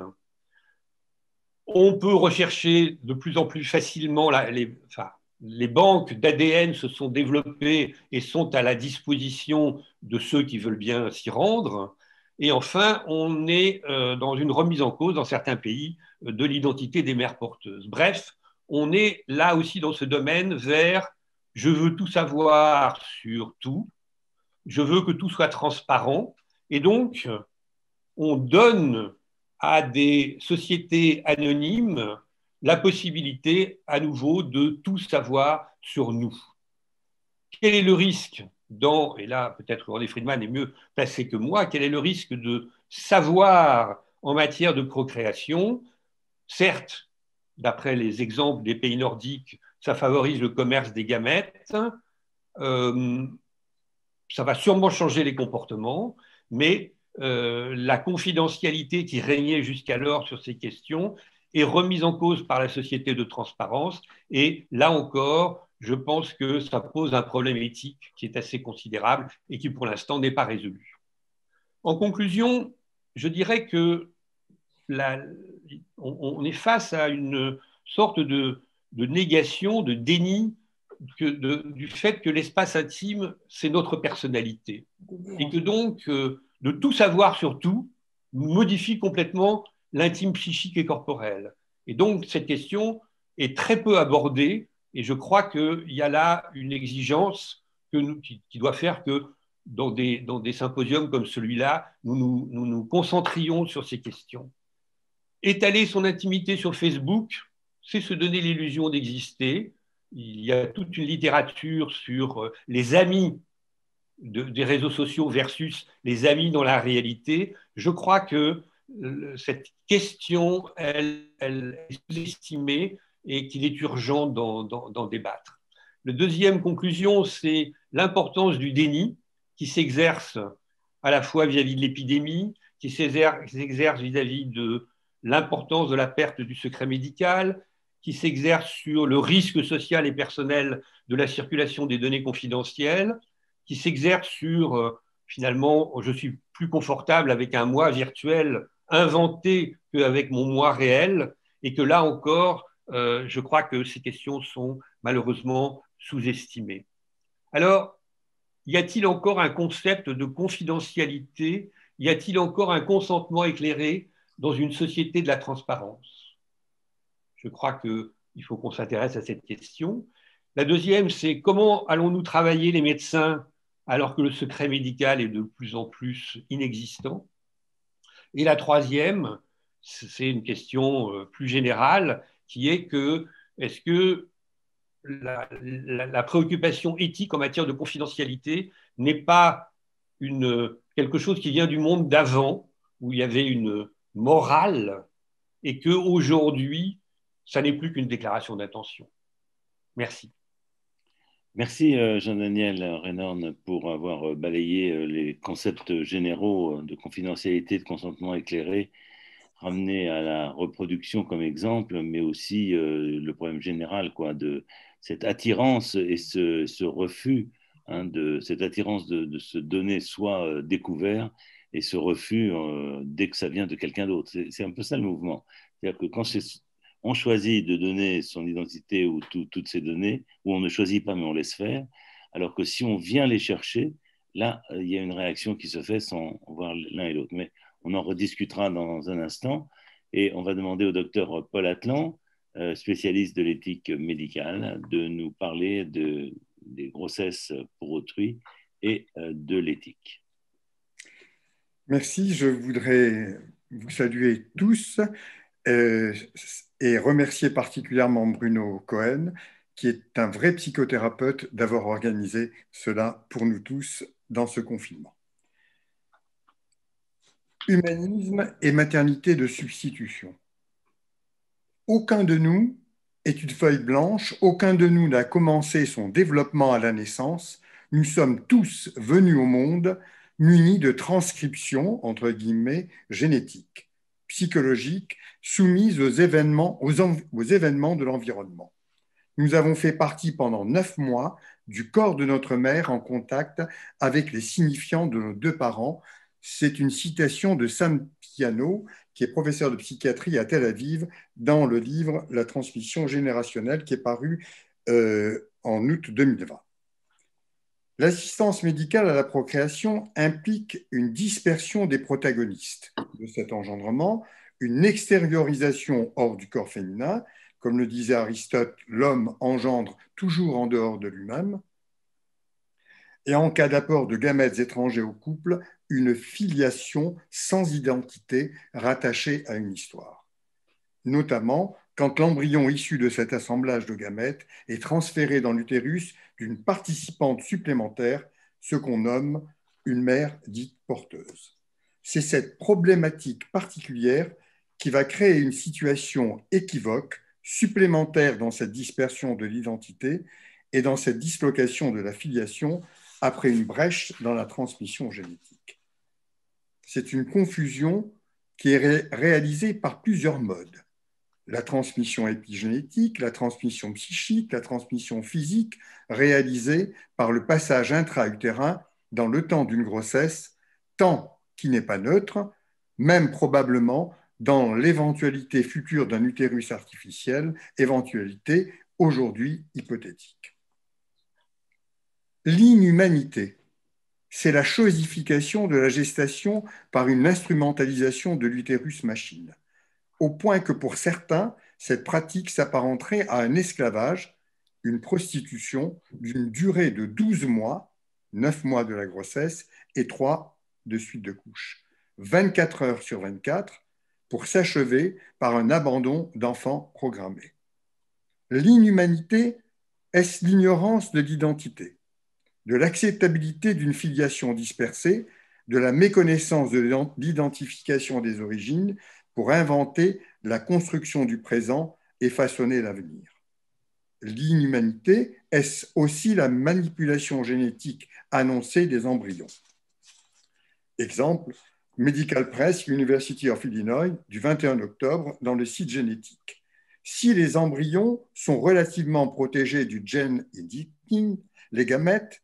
On peut rechercher de plus en plus facilement, les, banques d'ADN se sont développées et sont à la disposition de ceux qui veulent bien s'y rendre. Et enfin, on est euh, dans une remise en cause dans certains pays de l'identité des mères porteuses. Bref, on est là aussi dans ce domaine vers je veux tout savoir sur tout, je veux que tout soit transparent. Et donc, on donne à des sociétés anonymes la possibilité à nouveau de tout savoir sur nous. Quel est le risque dans, et là peut-être René Friedman est mieux placé que moi, quel est le risque de savoir en matière de procréation? Certes, d'après les exemples des pays nordiques, ça favorise le commerce des gamètes, euh, ça va sûrement changer les comportements, mais euh, la confidentialité qui régnait jusqu'alors sur ces questions est remise en cause par la société de transparence. Et là encore, je pense que ça pose un problème éthique qui est assez considérable et qui pour l'instant n'est pas résolu. En conclusion, je dirais que on, est face à une sorte de, négation, de déni du fait que l'espace intime, c'est notre personnalité. Et que donc, euh, de tout savoir sur tout modifie complètement l'intime psychique et corporel. Et donc, cette question est très peu abordée et je crois qu'il y a là une exigence qui, doit faire que dans des, symposiums comme celui-là, nous nous, nous concentrions sur ces questions. Étaler son intimité sur Facebook, c'est se donner l'illusion d'exister. Il y a toute une littérature sur euh, les amis des réseaux sociaux versus les amis dans la réalité. Je crois que euh, cette question, elle, est sous-estimée et qu'il est urgent d'en débattre. La deuxième conclusion, c'est l'importance du déni qui s'exerce à la fois vis-à-vis de l'épidémie, qui s'exerce vis-à-vis de l'importance de la perte du secret médical, qui s'exerce sur le risque social et personnel de la circulation des données confidentielles, qui s'exerce sur, euh, finalement, je suis plus confortable avec un moi virtuel inventé qu'avec mon moi réel, et que là encore, euh, je crois que ces questions sont malheureusement sous-estimées. Alors, y a-t-il encore un concept de confidentialité? Y a-t-il encore un consentement éclairé dans une société de la transparence? Je crois qu'il faut qu'on s'intéresse à cette question. La deuxième, c'est comment allons-nous travailler les médecins alors que le secret médical est de plus en plus inexistant? Et la troisième, c'est une question euh, plus générale, qui est que est-ce que la, préoccupation éthique en matière de confidentialité n'est pas une, quelque chose qui vient du monde d'avant, où il y avait une morale et qu'aujourd'hui, ça n'est plus qu'une déclaration d'intention. Merci. Merci euh, Jean-Daniel Renan pour avoir euh, balayé euh, les concepts généraux de confidentialité, de consentement éclairé, ramené à la reproduction comme exemple, mais aussi le problème général quoi, de cette attirance et ce, refus, hein, de cette attirance de, se donner soi découvert et ce refus dès que ça vient de quelqu'un d'autre. C'est un peu ça le mouvement. C'est-à-dire que quand on choisit de donner son identité ou toutes ses données, ou on ne choisit pas mais on laisse faire, alors que si on vient les chercher, là, il y a une réaction qui se fait sans voir l'un et l'autre. Mais on en rediscutera dans un instant et on va demander au docteur Paul Atlan, euh, spécialiste de l'éthique médicale, de nous parler de, des grossesses pour autrui et euh, de l'éthique. Merci, je voudrais vous saluer tous euh, et remercier particulièrement Bruno Cohen, qui est un vrai psychothérapeute, d'avoir organisé cela pour nous tous dans ce confinement. Humanisme et maternité de substitution. Aucun de nous est une feuille blanche, aucun de nous n'a commencé son développement à la naissance. Nous sommes tous venus au monde munis de transcriptions, entre guillemets, génétiques, psychologiques soumises aux événements, aux, événements de l'environnement. Nous avons fait partie pendant neuf mois du corps de notre mère en contact avec les signifiants de nos deux parents. C'est une citation de Sam Piano, qui est professeur de psychiatrie à Tel Aviv, dans le livre La transmission générationnelle, qui est paru euh, en août 2020. L'assistance médicale à la procréation implique une dispersion des protagonistes de cet engendrement, une extériorisation hors du corps féminin. Comme le disait Aristote, l'homme engendre toujours en dehors de lui-même. Et en cas d'apport de gamètes étrangers au couple, une filiation sans identité rattachée à une histoire. Notamment quand l'embryon issu de cet assemblage de gamètes est transféré dans l'utérus d'une participante supplémentaire, ce qu'on nomme une mère dite porteuse. C'est cette problématique particulière qui va créer une situation équivoque, supplémentaire dans cette dispersion de l'identité et dans cette dislocation de la filiation après une brèche dans la transmission génétique. C'est une confusion qui est réalisée par plusieurs modes. La transmission épigénétique, la transmission psychique, la transmission physique, réalisée par le passage intra-utérin dans le temps d'une grossesse, temps qui n'est pas neutre, même probablement dans l'éventualité future d'un utérus artificiel, éventualité aujourd'hui hypothétique. L'inhumanité, c'est la chosification de la gestation par une instrumentalisation de l'utérus machine, au point que pour certains, cette pratique s'apparenterait à un esclavage, une prostitution d'une durée de 12 mois, 9 mois de la grossesse et 3 de suite de couches, 24 heures sur 24, pour s'achever par un abandon d'enfants programmés. L'inhumanité, est-ce l'ignorance de l'identité, de l'acceptabilité d'une filiation dispersée, de la méconnaissance de l'identification des origines? Pour inventer la construction du présent et façonner l'avenir L'inhumanité, est-ce aussi la manipulation génétique annoncée des embryons? Exemple, Medical Press, University of Illinois, du 21 octobre, dans le site génétique. Si les embryons sont relativement protégés du gene editing, les gamètes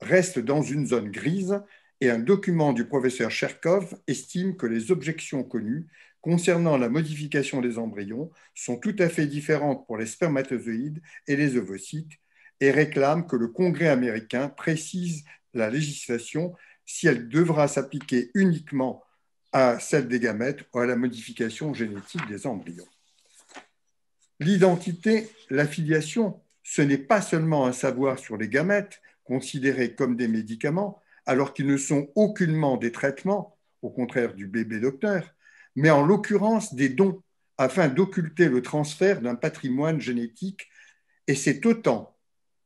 restent dans une zone grise et un document du professeur Cherkov estime que les objections connues concernant la modification des embryons sont tout à fait différentes pour les spermatozoïdes et les ovocytes et réclame que le Congrès américain précise la législation si elle devra s'appliquer uniquement à celle des gamètes ou à la modification génétique des embryons. L'identité, l'affiliation, ce n'est pas seulement un savoir sur les gamètes, considérés comme des médicaments, alors qu'ils ne sont aucunement des traitements, au contraire du bébé docteur, mais en l'occurrence des dons, afin d'occulter le transfert d'un patrimoine génétique. Et c'est autant,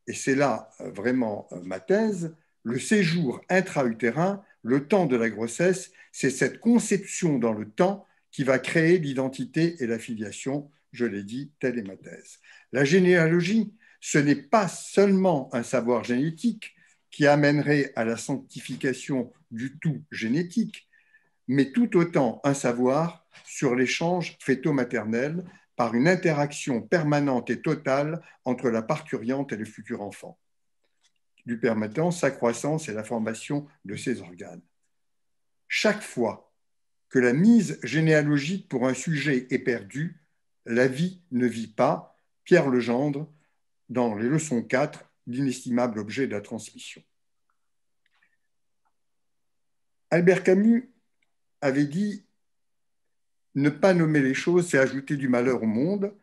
et c'est là vraiment ma thèse, le séjour intra-utérin, le temps de la grossesse, c'est cette conception dans le temps qui va créer l'identité et la filiation. Je l'ai dit, telle est ma thèse. La généalogie, ce n'est pas seulement un savoir génétique qui amènerait à la sanctification du tout génétique, mais tout autant un savoir sur l'échange fœto-maternel par une interaction permanente et totale entre la parturiente et le futur enfant, lui permettant sa croissance et la formation de ses organes. Chaque fois que la mise généalogique pour un sujet est perdue, la vie ne vit pas, Pierre Legendre, dans les leçons 4, l'inestimable objet de la transmission. Albert Camus avait dit ne pas nommer les choses, c'est ajouter du malheur au monde.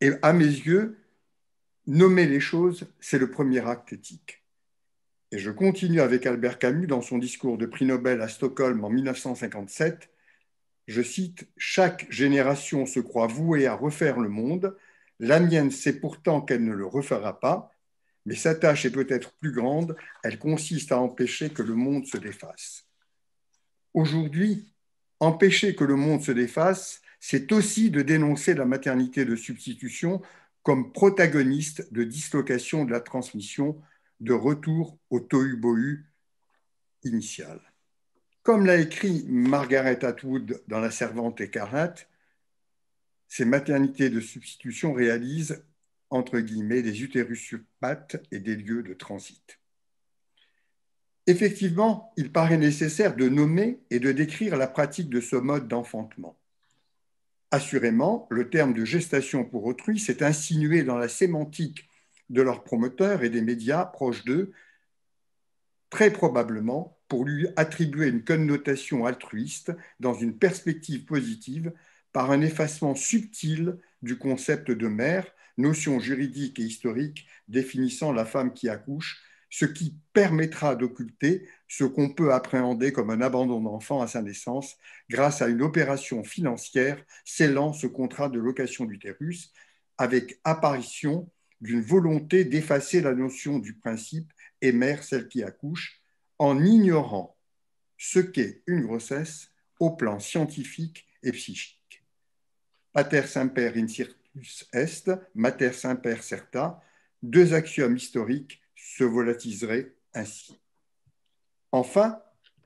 Et à mes yeux, nommer les choses, c'est le premier acte éthique. Et je continue avec Albert Camus dans son discours de prix Nobel à Stockholm en 1957. Je cite Chaque génération se croit vouée à refaire le monde. La mienne sait pourtant qu'elle ne le refera pas, mais sa tâche est peut-être plus grande. Elle consiste à empêcher que le monde se défasse. Aujourd'hui, empêcher que le monde se défasse, c'est aussi de dénoncer la maternité de substitution comme protagoniste de dislocation de la transmission, de retour au tohu-bohu initial. Comme l'a écrit Margaret Atwood dans La Servante écarlate, ces maternités de substitution réalisent, entre guillemets, des utérus sur pattes et des lieux de transit. Effectivement, il paraît nécessaire de nommer et de décrire la pratique de ce mode d'enfantement. Assurément, le terme de gestation pour autrui s'est insinué dans la sémantique de leurs promoteurs et des médias proches d'eux, très probablement pour lui attribuer une connotation altruiste dans une perspective positive par un effacement subtil du concept de mère, notion juridique et historique définissant la femme qui accouche ce qui permettra d'occulter ce qu'on peut appréhender comme un abandon d'enfant à sa naissance grâce à une opération financière scellant ce contrat de location d'utérus avec apparition d'une volonté d'effacer la notion du principe et mère celle qui accouche en ignorant ce qu'est une grossesse au plan scientifique et psychique. Pater est, mater semper certa, deux axiomes historiques se volatiserait ainsi. Enfin,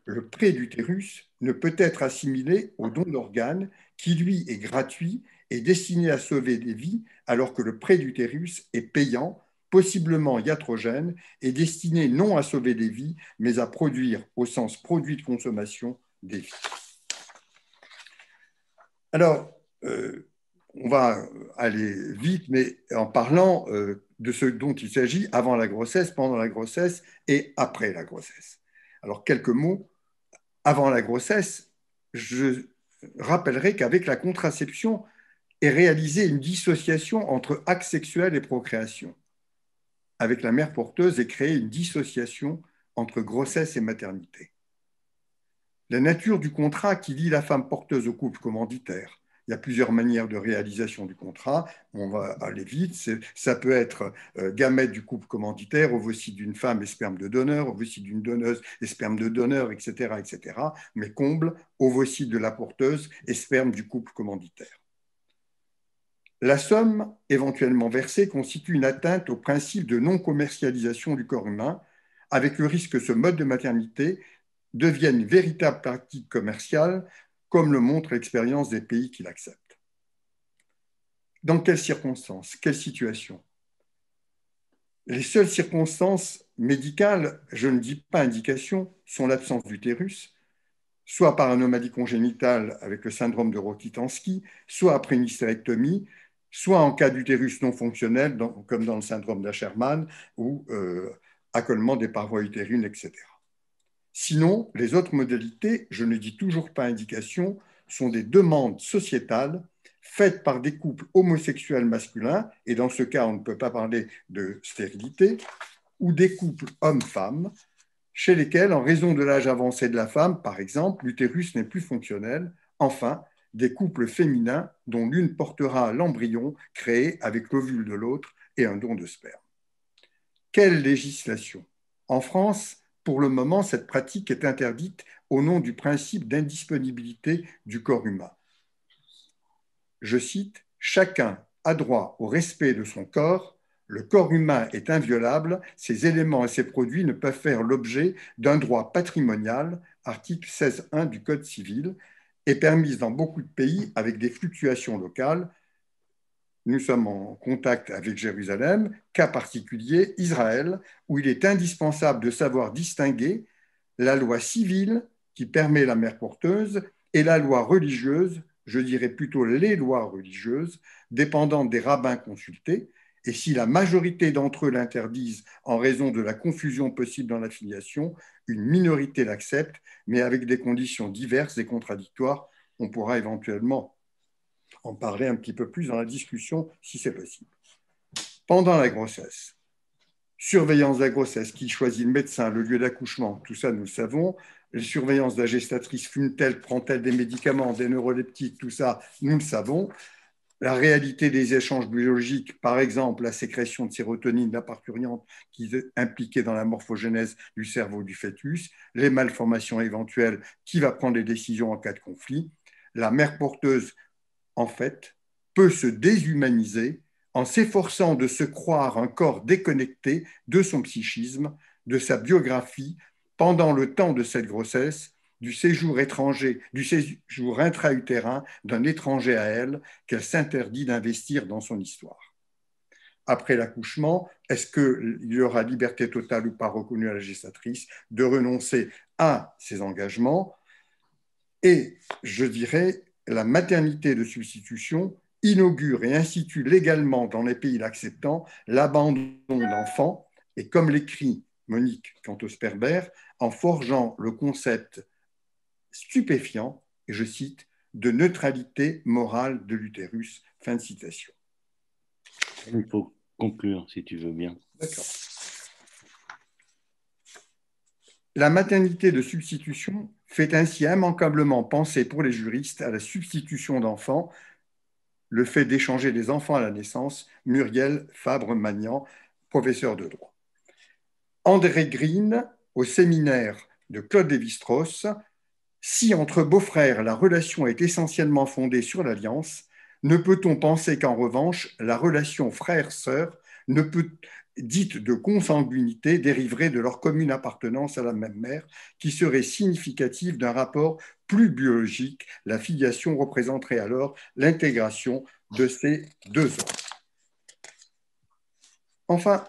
le prêt d'utérus ne peut être assimilé au don d'organes qui, lui, est gratuit et destiné à sauver des vies, alors que le prêt d'utérus est payant, possiblement iatrogène, et destiné non à sauver des vies, mais à produire, au sens produit de consommation, des vies. Alors, euh, on va aller vite, mais en parlant euh, de ce dont il s'agit avant la grossesse, pendant la grossesse et après la grossesse. Alors, quelques mots. Avant la grossesse, je rappellerai qu'avec la contraception est réalisée une dissociation entre acte sexuel et procréation. Avec la mère porteuse est créée une dissociation entre grossesse et maternité. La nature du contrat qui lie la femme porteuse au couple commanditaire, il y a plusieurs manières de réalisation du contrat. On va aller vite. Ça peut être euh, gamète du couple commanditaire, ovocyte d'une femme sperme de donneur, ovocyte d'une donneuse sperme de donneur, etc., etc. Mais comble, ovocyte de la porteuse et sperme du couple commanditaire. La somme éventuellement versée constitue une atteinte au principe de non-commercialisation du corps humain, avec le risque que ce mode de maternité devienne une véritable pratique commerciale comme le montre l'expérience des pays qui l'acceptent. Dans quelles circonstances Quelle situation Les seules circonstances médicales, je ne dis pas indication, sont l'absence d'utérus, soit par anomalie congénitale avec le syndrome de Rokitansky, soit après une hystérectomie, soit en cas d'utérus non fonctionnel, comme dans le syndrome d'Asherman, ou euh, accolement des parois utérines, etc. Sinon, les autres modalités, je ne dis toujours pas indication, sont des demandes sociétales faites par des couples homosexuels masculins, et dans ce cas, on ne peut pas parler de stérilité, ou des couples hommes-femmes, chez lesquels, en raison de l'âge avancé de la femme, par exemple, l'utérus n'est plus fonctionnel. Enfin, des couples féminins dont l'une portera l'embryon créé avec l'ovule de l'autre et un don de sperme. Quelle législation? En France, pour le moment, cette pratique est interdite au nom du principe d'indisponibilité du corps humain. je cite, Chacun a droit au respect de son corps, le corps humain est inviolable, ses éléments et ses produits ne peuvent faire l'objet d'un droit patrimonial, article 16.1 du Code civil, est permise dans beaucoup de pays avec des fluctuations locales. Nous sommes en contact avec Jérusalem, cas particulier Israël, où il est indispensable de savoir distinguer la loi civile qui permet la mère porteuse et la loi religieuse, je dirais plutôt les lois religieuses, dépendantes des rabbins consultés, et si la majorité d'entre eux l'interdisent en raison de la confusion possible dans l'affiliation, une minorité l'accepte, mais avec des conditions diverses et contradictoires. On pourra éventuellement en parler un petit peu plus dans la discussion si c'est possible. Pendant la grossesse, surveillance de la grossesse, qui choisit le médecin, le lieu d'accouchement, tout ça nous le savons. La surveillance de la gestatrice, fume-t-elle, prend-elle des médicaments, des neuroleptiques, tout ça, nous le savons la réalité des échanges biologiques, par exemple la sécrétion de sérotonine, la parturiente qui est impliquée dans la morphogénèse du cerveau du fœtus, les malformations éventuelles, qui va prendre les décisions en cas de conflit. La mère porteuse, en fait, peut se déshumaniser en s'efforçant de se croire un corps déconnecté de son psychisme, de sa biographie, pendant le temps de cette grossesse du séjour étranger, du séjour intra-utérin d'un étranger à elle qu'elle s'interdit d'investir dans son histoire. Après l'accouchement, est-ce qu'il y aura liberté totale ou pas reconnue à la gestatrice de renoncer à ses engagements? Et je dirais, la maternité de substitution inaugure et institue légalement dans les pays l'acceptant l'abandon d'enfants et comme l'écrit Monique Cantos-Perber, en forgeant le concept stupéfiant, et je cite, de neutralité morale de l'utérus. Fin de citation. Il faut conclure, si tu veux bien. D'accord. La maternité de substitution fait ainsi immanquablement penser pour les juristes à la substitution d'enfants, le fait d'échanger des enfants à la naissance, Muriel Fabre-Magnan, professeur de droit. André Green, au séminaire de Claude Lévi-Strauss, si entre beaux-frères la relation est essentiellement fondée sur l'alliance, ne peut-on penser qu'en revanche, la relation frère-sœur ne peut, dite de consanguinité, dériverait de leur commune appartenance à la même mère, qui serait significative d'un rapport plus biologique. La filiation représenterait alors l'intégration de ces deux ordres. Enfin,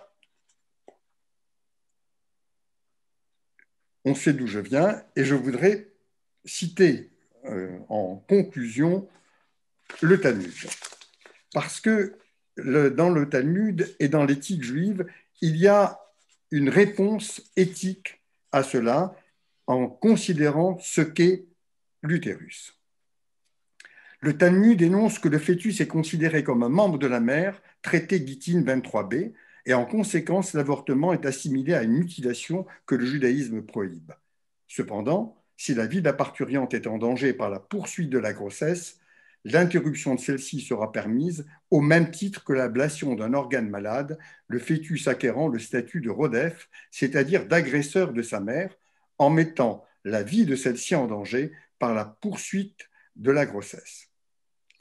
on sait d'où je viens et je voudrais citer euh, en conclusion le Talmud. Parce que dans le Talmud et dans l'éthique juive, il y a une réponse éthique à cela en considérant ce qu'est l'utérus. Le Talmud énonce que le fœtus est considéré comme un membre de la mère, traité Gittin 23b, et en conséquence, l'avortement est assimilé à une mutilation que le judaïsme prohibe. Cependant, si la vie de la parturiente est en danger par la poursuite de la grossesse, l'interruption de celle-ci sera permise au même titre que l'ablation d'un organe malade, le fœtus acquérant le statut de rodef, c'est-à-dire d'agresseur de sa mère, en mettant la vie de celle-ci en danger par la poursuite de la grossesse.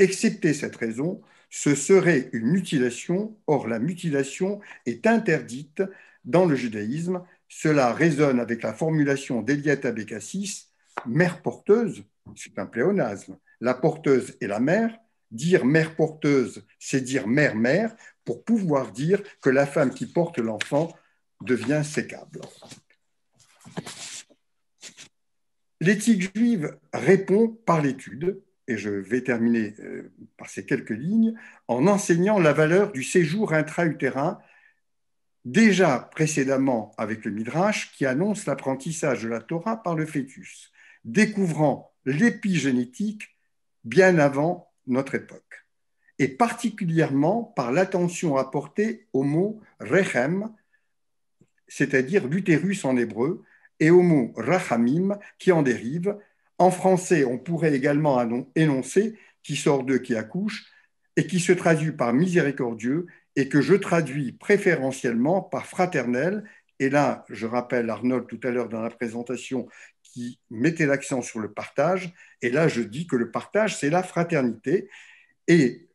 Excepté cette raison, ce serait une mutilation, or la mutilation est interdite dans le judaïsme cela résonne avec la formulation d'Eliette Abécassis, mère porteuse, c'est un pléonasme. La porteuse et la mère. Dire mère porteuse, c'est dire mère-mère, pour pouvoir dire que la femme qui porte l'enfant devient sécable. L'éthique juive répond par l'étude, et je vais terminer euh, par ces quelques lignes, en enseignant la valeur du séjour intra-utérin déjà précédemment avec le Midrash qui annonce l'apprentissage de la Torah par le fœtus, découvrant l'épigénétique bien avant notre époque, et particulièrement par l'attention apportée au mot rechem, c'est-à-dire l'utérus en hébreu, et au mot rachamim qui en dérive. En français, on pourrait également énoncer qui sort d'eux qui accouche et qui se traduit par miséricordieux et que je traduis préférentiellement par fraternel. Et là, je rappelle Arnold tout à l'heure dans la présentation qui mettait l'accent sur le partage. Et là, je dis que le partage, c'est la fraternité. Et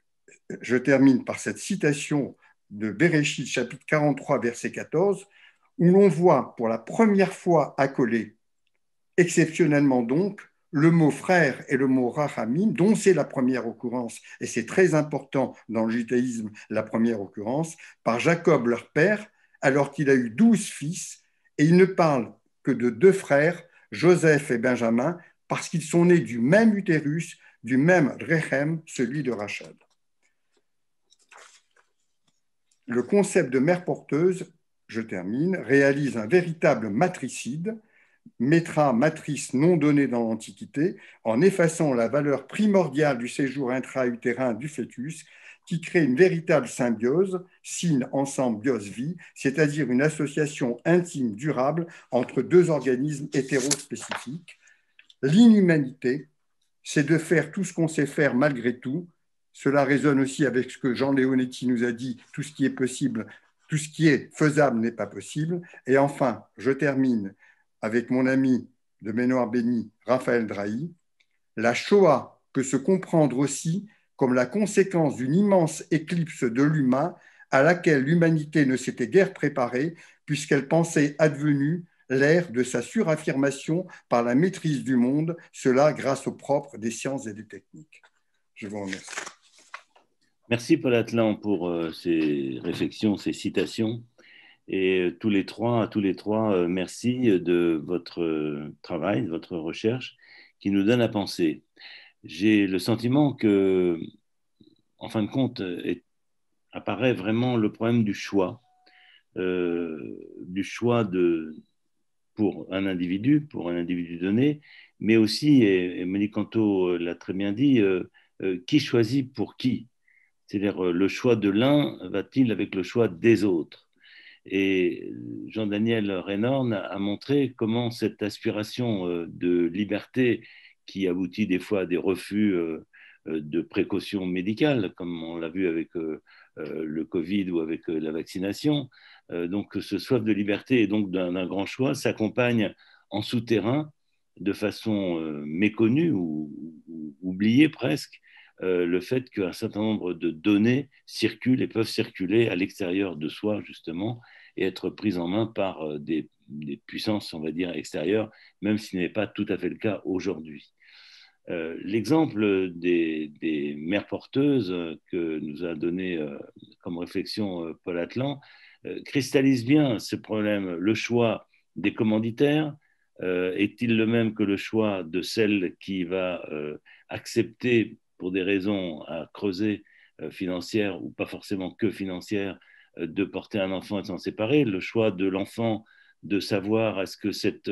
je termine par cette citation de Bereshit, chapitre 43, verset 14, où l'on voit pour la première fois accolé, exceptionnellement donc, le mot frère et le mot rachamim, dont c'est la première occurrence, et c'est très important dans le judaïsme, la première occurrence, par Jacob, leur père, alors qu'il a eu douze fils, et il ne parle que de deux frères, Joseph et Benjamin, parce qu'ils sont nés du même utérus, du même Rechem, celui de Rachel. Le concept de mère porteuse, je termine, réalise un véritable matricide, mettra matrice non donnée dans l'Antiquité, en effaçant la valeur primordiale du séjour intra-utérin du fœtus, qui crée une véritable symbiose, signe ensemble biose-vie, c'est-à-dire une association intime durable entre deux organismes hétérospécifiques. L'inhumanité, c'est de faire tout ce qu'on sait faire malgré tout. Cela résonne aussi avec ce que Jean Leonetti nous a dit, tout ce qui est possible, tout ce qui est faisable n'est pas possible. Et enfin, je termine avec mon ami de Ménoir Béni, Raphaël Drahi, la Shoah peut se comprendre aussi comme la conséquence d'une immense éclipse de l'humain à laquelle l'humanité ne s'était guère préparée puisqu'elle pensait advenue l'ère de sa suraffirmation par la maîtrise du monde, cela grâce au propre des sciences et des techniques. Je vous remercie. Merci Paul Atlan pour euh, ces réflexions, ces citations. Et euh, tous les trois, à tous les trois, euh, merci de votre travail, de votre recherche qui nous donne à penser. J'ai le sentiment que, en fin de compte, apparaît vraiment le problème du choix, du choix de, pour un individu, pour un individu donné, mais aussi, et, Monique Canto l'a très bien dit, qui choisit pour qui? C'est-à-dire, le choix de l'un va-t-il avec le choix des autres? Et Jean-Daniel Reynorn a montré comment cette aspiration euh, de liberté qui aboutit des fois à des refus euh, euh, de précautions médicales, comme on l'a vu avec le Covid ou avec la vaccination, donc ce soif de liberté et donc d'un grand choix s'accompagne en souterrain de façon méconnue ou, ou oubliée presque le fait qu'un certain nombre de données circulent et peuvent circuler à l'extérieur de soi, justement, et être prises en main par euh, des, puissances, on va dire, extérieures, même si ce n'est pas tout à fait le cas aujourd'hui. Euh, l'exemple des, mères porteuses que nous a donné euh, comme réflexion Paul Atlan cristallise bien ce problème. Le choix des commanditaires est-il le même que le choix de celle qui va accepter, pour des raisons à creuser financières ou pas forcément que financières, euh, de porter un enfant et s'en séparer, le choix de l'enfant de savoir est-ce que cette,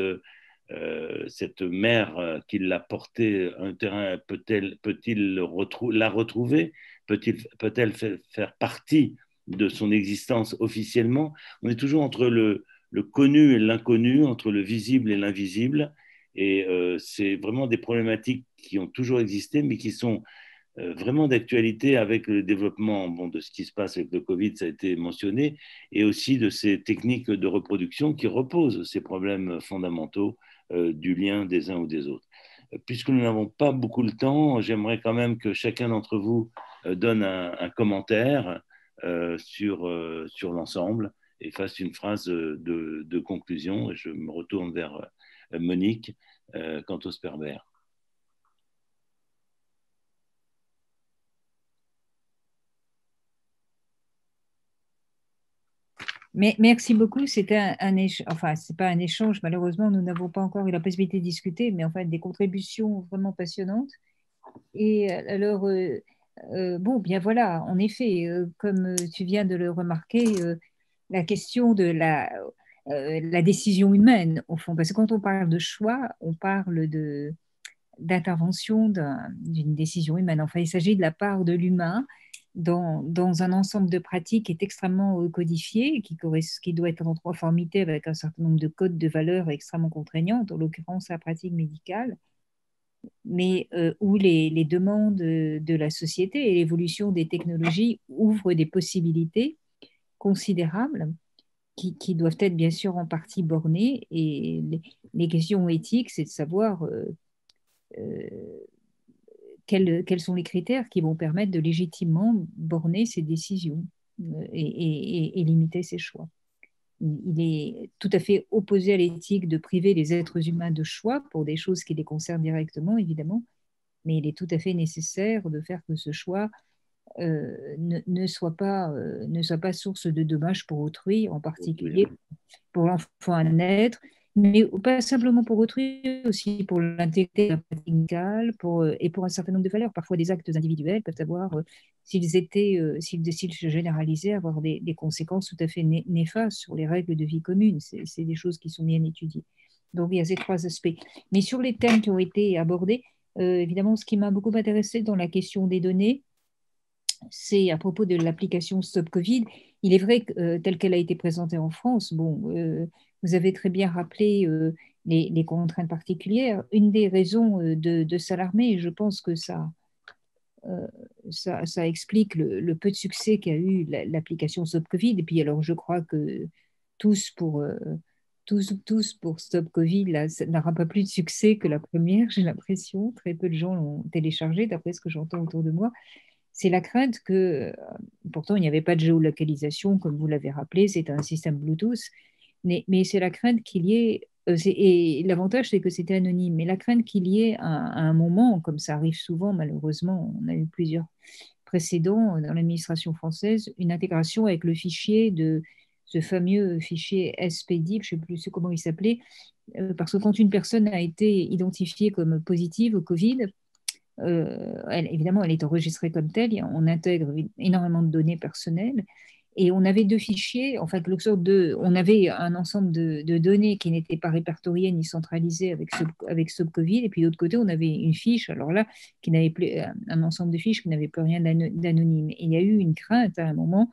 euh, cette mère euh, qui l'a porté un terrain peut-elle peut-il la retrouver? Peut-elle peut faire partie de son existence officiellement? On est toujours entre le, connu et l'inconnu, entre le visible et l'invisible. Et c'est vraiment des problématiques qui ont toujours existé, mais qui sont euh, vraiment d'actualité avec le développement de ce qui se passe avec le Covid, ça a été mentionné, et aussi de ces techniques de reproduction qui reposent ces problèmes fondamentaux euh, du lien des uns ou des autres. Euh, puisque nous n'avons pas beaucoup de temps, j'aimerais quand même que chacun d'entre vous donne un, commentaire sur, sur l'ensemble et fasse une phrase de, de, conclusion. Et je me retourne vers Monique quant au sperber. Merci beaucoup. C'était un, enfin, c'est pas un échange, malheureusement, nous n'avons pas encore eu la possibilité de discuter, mais en fait, des contributions vraiment passionnantes. Et euh, alors, euh, euh, bon, bien voilà, en effet, comme tu viens de le remarquer, la question de la, la décision humaine, au fond, parce que quand on parle de choix, on parle de d'intervention d'une décision humaine. Enfin, il s'agit de la part de l'humain dans, un ensemble de pratiques est extrêmement euh, codifié, qui, doit être en conformité avec un certain nombre de codes de valeurs extrêmement contraignantes, en l'occurrence la pratique médicale, mais euh, où les, demandes de la société et l'évolution des technologies ouvrent des possibilités considérables qui, doivent être bien sûr en partie bornées. Et les, questions éthiques, c'est de savoir euh, quels, sont les critères qui vont permettre de légitimement borner ses décisions et, limiter ses choix? Il, est tout à fait opposé à l'éthique de priver les êtres humains de choix pour des choses qui les concernent directement, évidemment, mais il est tout à fait nécessaire de faire que ce choix ne, soit pas, ne soit pas source de dommages pour autrui, en particulier pour l'enfant à naître, mais pas simplement pour autrui, aussi pour l'intégrité la pour, euh, et pour un certain nombre de valeurs. Parfois, des actes individuels peuvent avoir, euh, s'ils étaient, euh, s'ils décident de se généraliser, avoir des, conséquences tout à fait néfastes sur les règles de vie commune. C'est des choses qui sont bien étudiées. Donc, il y a ces trois aspects. Mais sur les thèmes qui ont été abordés, évidemment, ce qui m'a beaucoup intéressé dans la question des données, c'est à propos de l'application Stop Covid. Il est vrai que, telle qu'elle a été présentée en France, bon, vous avez très bien rappelé euh, les, contraintes particulières. Une des raisons euh, de, s'alarmer, et je pense que ça, euh, ça, explique le, peu de succès qu'a eu l'application Stop Covid. Et puis, alors, je crois que tous pour, tous, tous pour Stop Covid, ça n'aura pas plus de succès que la première, j'ai l'impression. Très peu de gens l'ont téléchargé, d'après ce que j'entends autour de moi. C'est la crainte que, pourtant, il n'y avait pas de géolocalisation, comme vous l'avez rappelé, c'est un système Bluetooth mais, c'est la crainte qu'il y ait, euh, et l'avantage c'est que c'était anonyme, mais la crainte qu'il y ait à, un moment, comme ça arrive souvent malheureusement, on a eu plusieurs précédents dans l'administration française, une intégration avec le fichier de ce fameux fichier SPDIP, je ne sais plus comment il s'appelait, euh, parce que quand une personne a été identifiée comme positive au Covid, euh, elle, évidemment, elle est enregistrée comme telle, on intègre énormément de données personnelles, et on avait deux fichiers, en fait, de, on avait un ensemble de, données qui n'étaient pas répertoriées ni centralisées avec, avec SubCovid, et puis d'autre côté, on avait une fiche, alors là, qui n'avait plus, un ensemble de fiches qui n'avait plus rien d'anonyme. Et il y a eu une crainte à un moment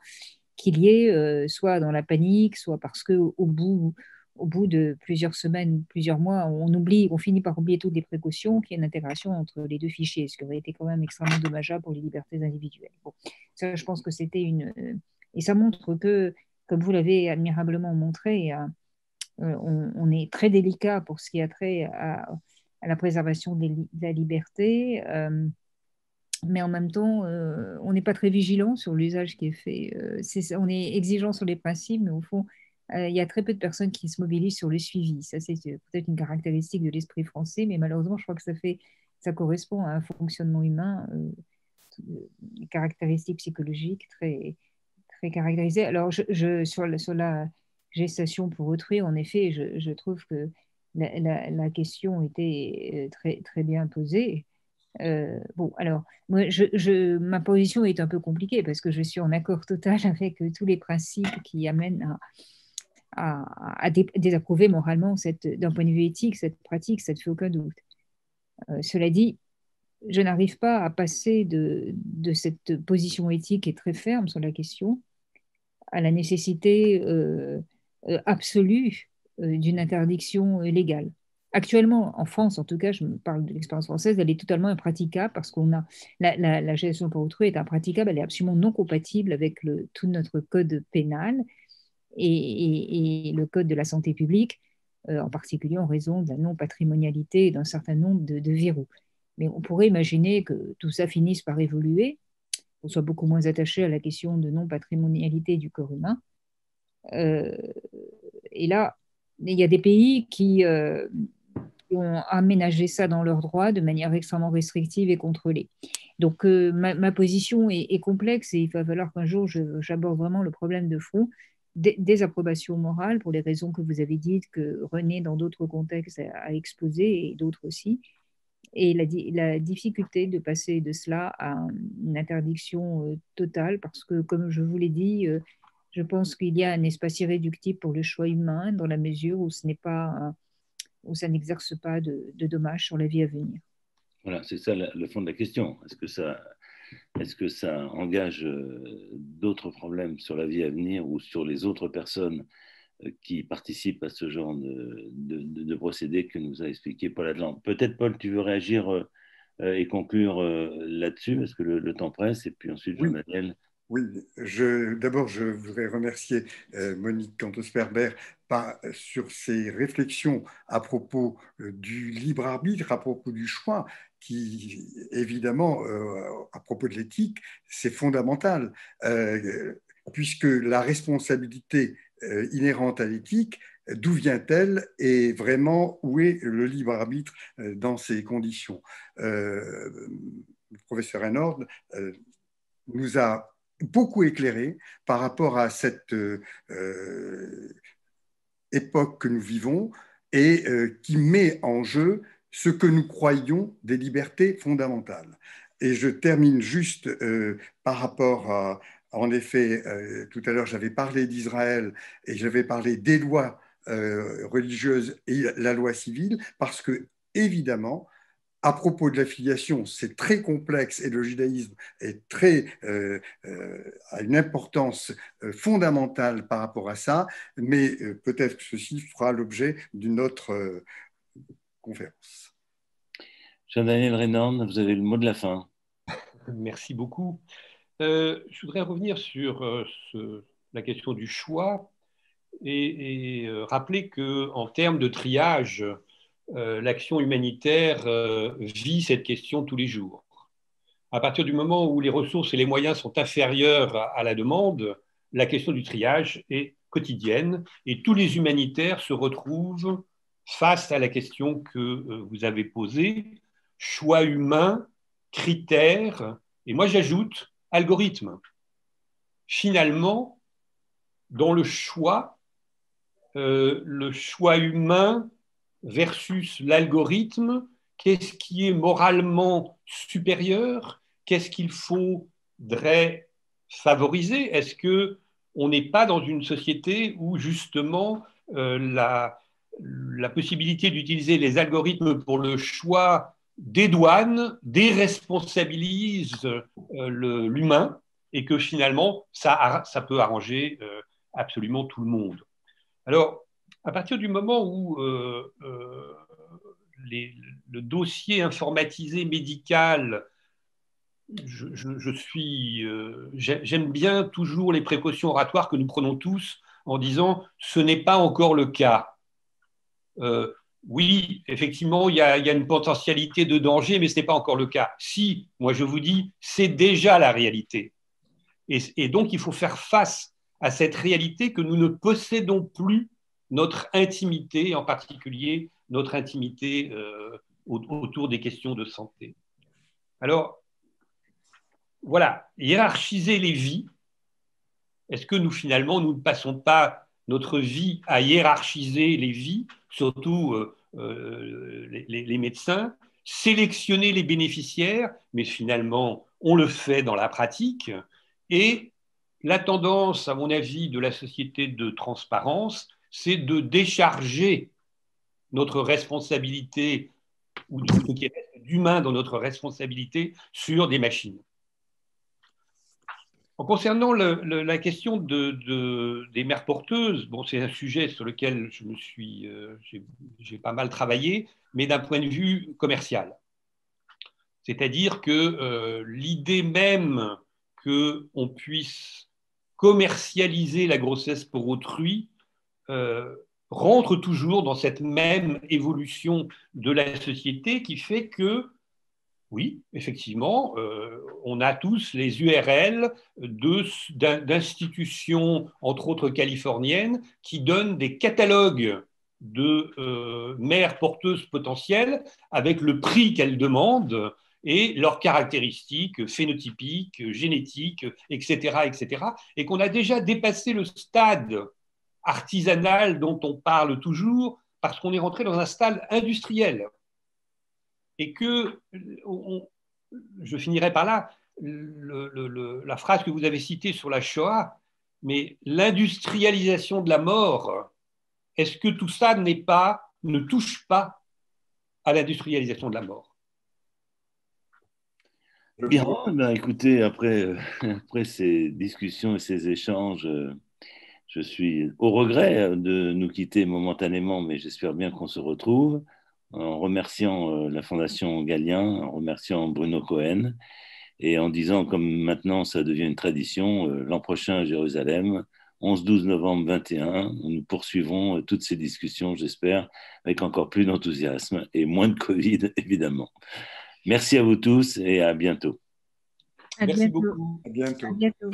qu'il y ait, euh, soit dans la panique, soit parce qu'au bout, au bout de plusieurs semaines, plusieurs mois, on oublie, on finit par oublier toutes les précautions, qu'il y ait une intégration entre les deux fichiers, ce qui aurait été quand même extrêmement dommageable pour les libertés individuelles. Ça, je pense que c'était une et ça montre que, comme vous l'avez admirablement montré, euh, on, est très délicat pour ce qui a trait à, la préservation de la liberté, euh, mais en même temps, euh, on n'est pas très vigilant sur l'usage qui est fait. on est exigeant sur les principes, mais au fond, il y a très peu de personnes qui se mobilisent sur le suivi. Ça, c'est peut-être une caractéristique de l'esprit français, mais malheureusement, je crois que ça, fait, ça correspond à un fonctionnement humain, des caractéristiques psychologiques très, très caractérisé. Alors, sur, la, gestation pour autrui, en effet, je, trouve que la, question était euh, très, très bien posée. Euh, bon, alors, moi, ma position est un peu compliquée parce que je suis en accord total avec tous les principes qui amènent à, à, désapprouver moralement, d'un point de vue éthique, cette pratique, ça ne fait aucun doute. Cela dit, je n'arrive pas à passer de, cette position éthique et très ferme sur la question à la nécessité euh, euh, absolue euh, d'une interdiction légale. Actuellement, en France, en tout cas, je me parle de l'expérience française, elle est totalement impraticable parce qu'on a la, la, gestion pour autrui est impraticable, elle est absolument non compatible avec tout notre code pénal et, le code de la santé publique, en particulier en raison de la non-patrimonialité et d'un certain nombre de, de. Mais on pourrait imaginer que tout ça finisse par évoluer qu'on soit beaucoup moins attaché à la question de non-patrimonialité du corps humain. Euh, et là, il y a des pays qui, euh, ont aménagé ça dans leurs droits de manière extrêmement restrictive et contrôlée. Donc euh, ma, position est, complexe et il va falloir qu'un jour j'aborde vraiment le problème de fond des, approbations morales pour les raisons que vous avez dites, que René, dans d'autres contextes, a, exposé et d'autres aussi et la, difficulté de passer de cela à une interdiction euh, totale, parce que, comme je vous l'ai dit, euh, je pense qu'il y a un espace irréductible pour le choix humain dans la mesure où, ce n'est pas, où ça n'exerce pas de, dommages sur la vie à venir. Voilà, c'est ça le fond de la question. Est-ce que ça, est-ce que ça engage euh, d'autres problèmes sur la vie à venir ou sur les autres personnes euh, qui participent à ce genre de, de, procédé que nous a expliqué Paul Adland. Peut-être, Paul, tu veux réagir euh, et conclure là-dessus, parce que le, temps presse, et puis ensuite, Jean-Daniel Oui, d'abord, je voudrais remercier euh, Monique Cantosperber sur ses réflexions à propos euh, du libre arbitre, à propos du choix, qui, évidemment, euh, à propos de l'éthique, c'est fondamental, puisque la responsabilité inhérente à l'éthique, d'où vient-elle et vraiment où est le libre arbitre dans ces conditions. Le professeur Enord nous a beaucoup éclairé par rapport à cette euh, euh, époque que nous vivons et euh, qui met en jeu ce que nous croyons des libertés fondamentales. Et je termine juste par rapport à, en effet, tout à l'heure j'avais parlé d'Israël et j'avais parlé des lois religieuses et la loi civile, parce que, évidemment, à propos de l'affiliation, c'est très complexe et le judaïsme est très, euh, euh, a une importance euh, fondamentale par rapport à ça, mais peut-être que ceci fera l'objet d'une autre conférence. Jean-Daniel Renan, vous avez le mot de la fin. Merci beaucoup. je voudrais revenir sur la question du choix et, et rappeler qu'en termes de triage, euh, l'action humanitaire euh, vit cette question tous les jours. À partir du moment où les ressources et les moyens sont inférieurs à, la demande, la question du triage est quotidienne et tous les humanitaires se retrouvent face à la question que euh, vous avez posée, choix humain, critères, et moi j'ajoute algorithme. Finalement, dans le choix, le choix humain versus l'algorithme, qu'est-ce qui est moralement supérieur, qu'est-ce qu'il faudrait favoriser? Est-ce que on n'est pas dans une société où justement euh, la, la, possibilité d'utiliser les algorithmes pour le choix dédouane, déresponsabilise euh, l'humain et que finalement ça, peut arranger euh, absolument tout le monde. Alors, à partir du moment où euh, le dossier informatisé médical, je, suis, j'aime bien toujours les précautions oratoires que nous prenons tous en disant ce n'est pas encore le cas. Oui, effectivement, il y, a, une potentialité de danger, mais ce n'est pas encore le cas. Si, moi je vous dis, c'est déjà la réalité. et donc, il faut faire face à cette réalité que nous ne possédons plus notre intimité, en particulier notre intimité euh, autour des questions de santé. Alors, voilà, hiérarchiser les vies. Est-ce que nous, finalement, nous ne passons pas notre vie à hiérarchiser les vies, surtout euh, euh, les, médecins, sélectionner les bénéficiaires, mais finalement, on le fait dans la pratique. Et la tendance, à mon avis, de la société de transparence, c'est de décharger notre responsabilité ou ce qui est d'humain dans notre responsabilité sur des machines. Concernant la question des mères porteuses, bon, c'est un sujet sur lequel je me suis, euh, j'ai pas mal travaillé, mais d'un point de vue commercial. C'est-à-dire que euh, l'idée même qu'on puisse commercialiser la grossesse pour autrui euh, rentre toujours dans cette même évolution de la société qui fait que, oui, effectivement, euh, on a tous les URL d'institutions, entre autres californiennes, qui donnent des catalogues de euh, mères porteuses potentielles avec le prix qu'elles demandent et leurs caractéristiques phénotypiques, génétiques, etc., etc., et qu'on a déjà dépassé le stade artisanale dont on parle toujours parce qu'on est rentré dans un stade industriel. Et que, je finirai par là, la phrase que vous avez citée sur la Shoah, mais l'industrialisation de la mort, est-ce que tout ça n'est pas, ne touche pas à l'industrialisation de la mort? Bien, ben, écoutez, après, après ces discussions et ces échanges, je suis au regret de nous quitter momentanément, mais j'espère bien qu'on se retrouve en remerciant euh, la Fondation Galien, en remerciant Bruno Cohen et en disant, comme maintenant ça devient une tradition, euh, l'an prochain à Jérusalem, 11-12 novembre 21, nous poursuivrons toutes ces discussions, j'espère, avec encore plus d'enthousiasme et moins de Covid, évidemment. Merci à vous tous et à bientôt. À Merci bientôt. beaucoup. À bientôt. À bientôt.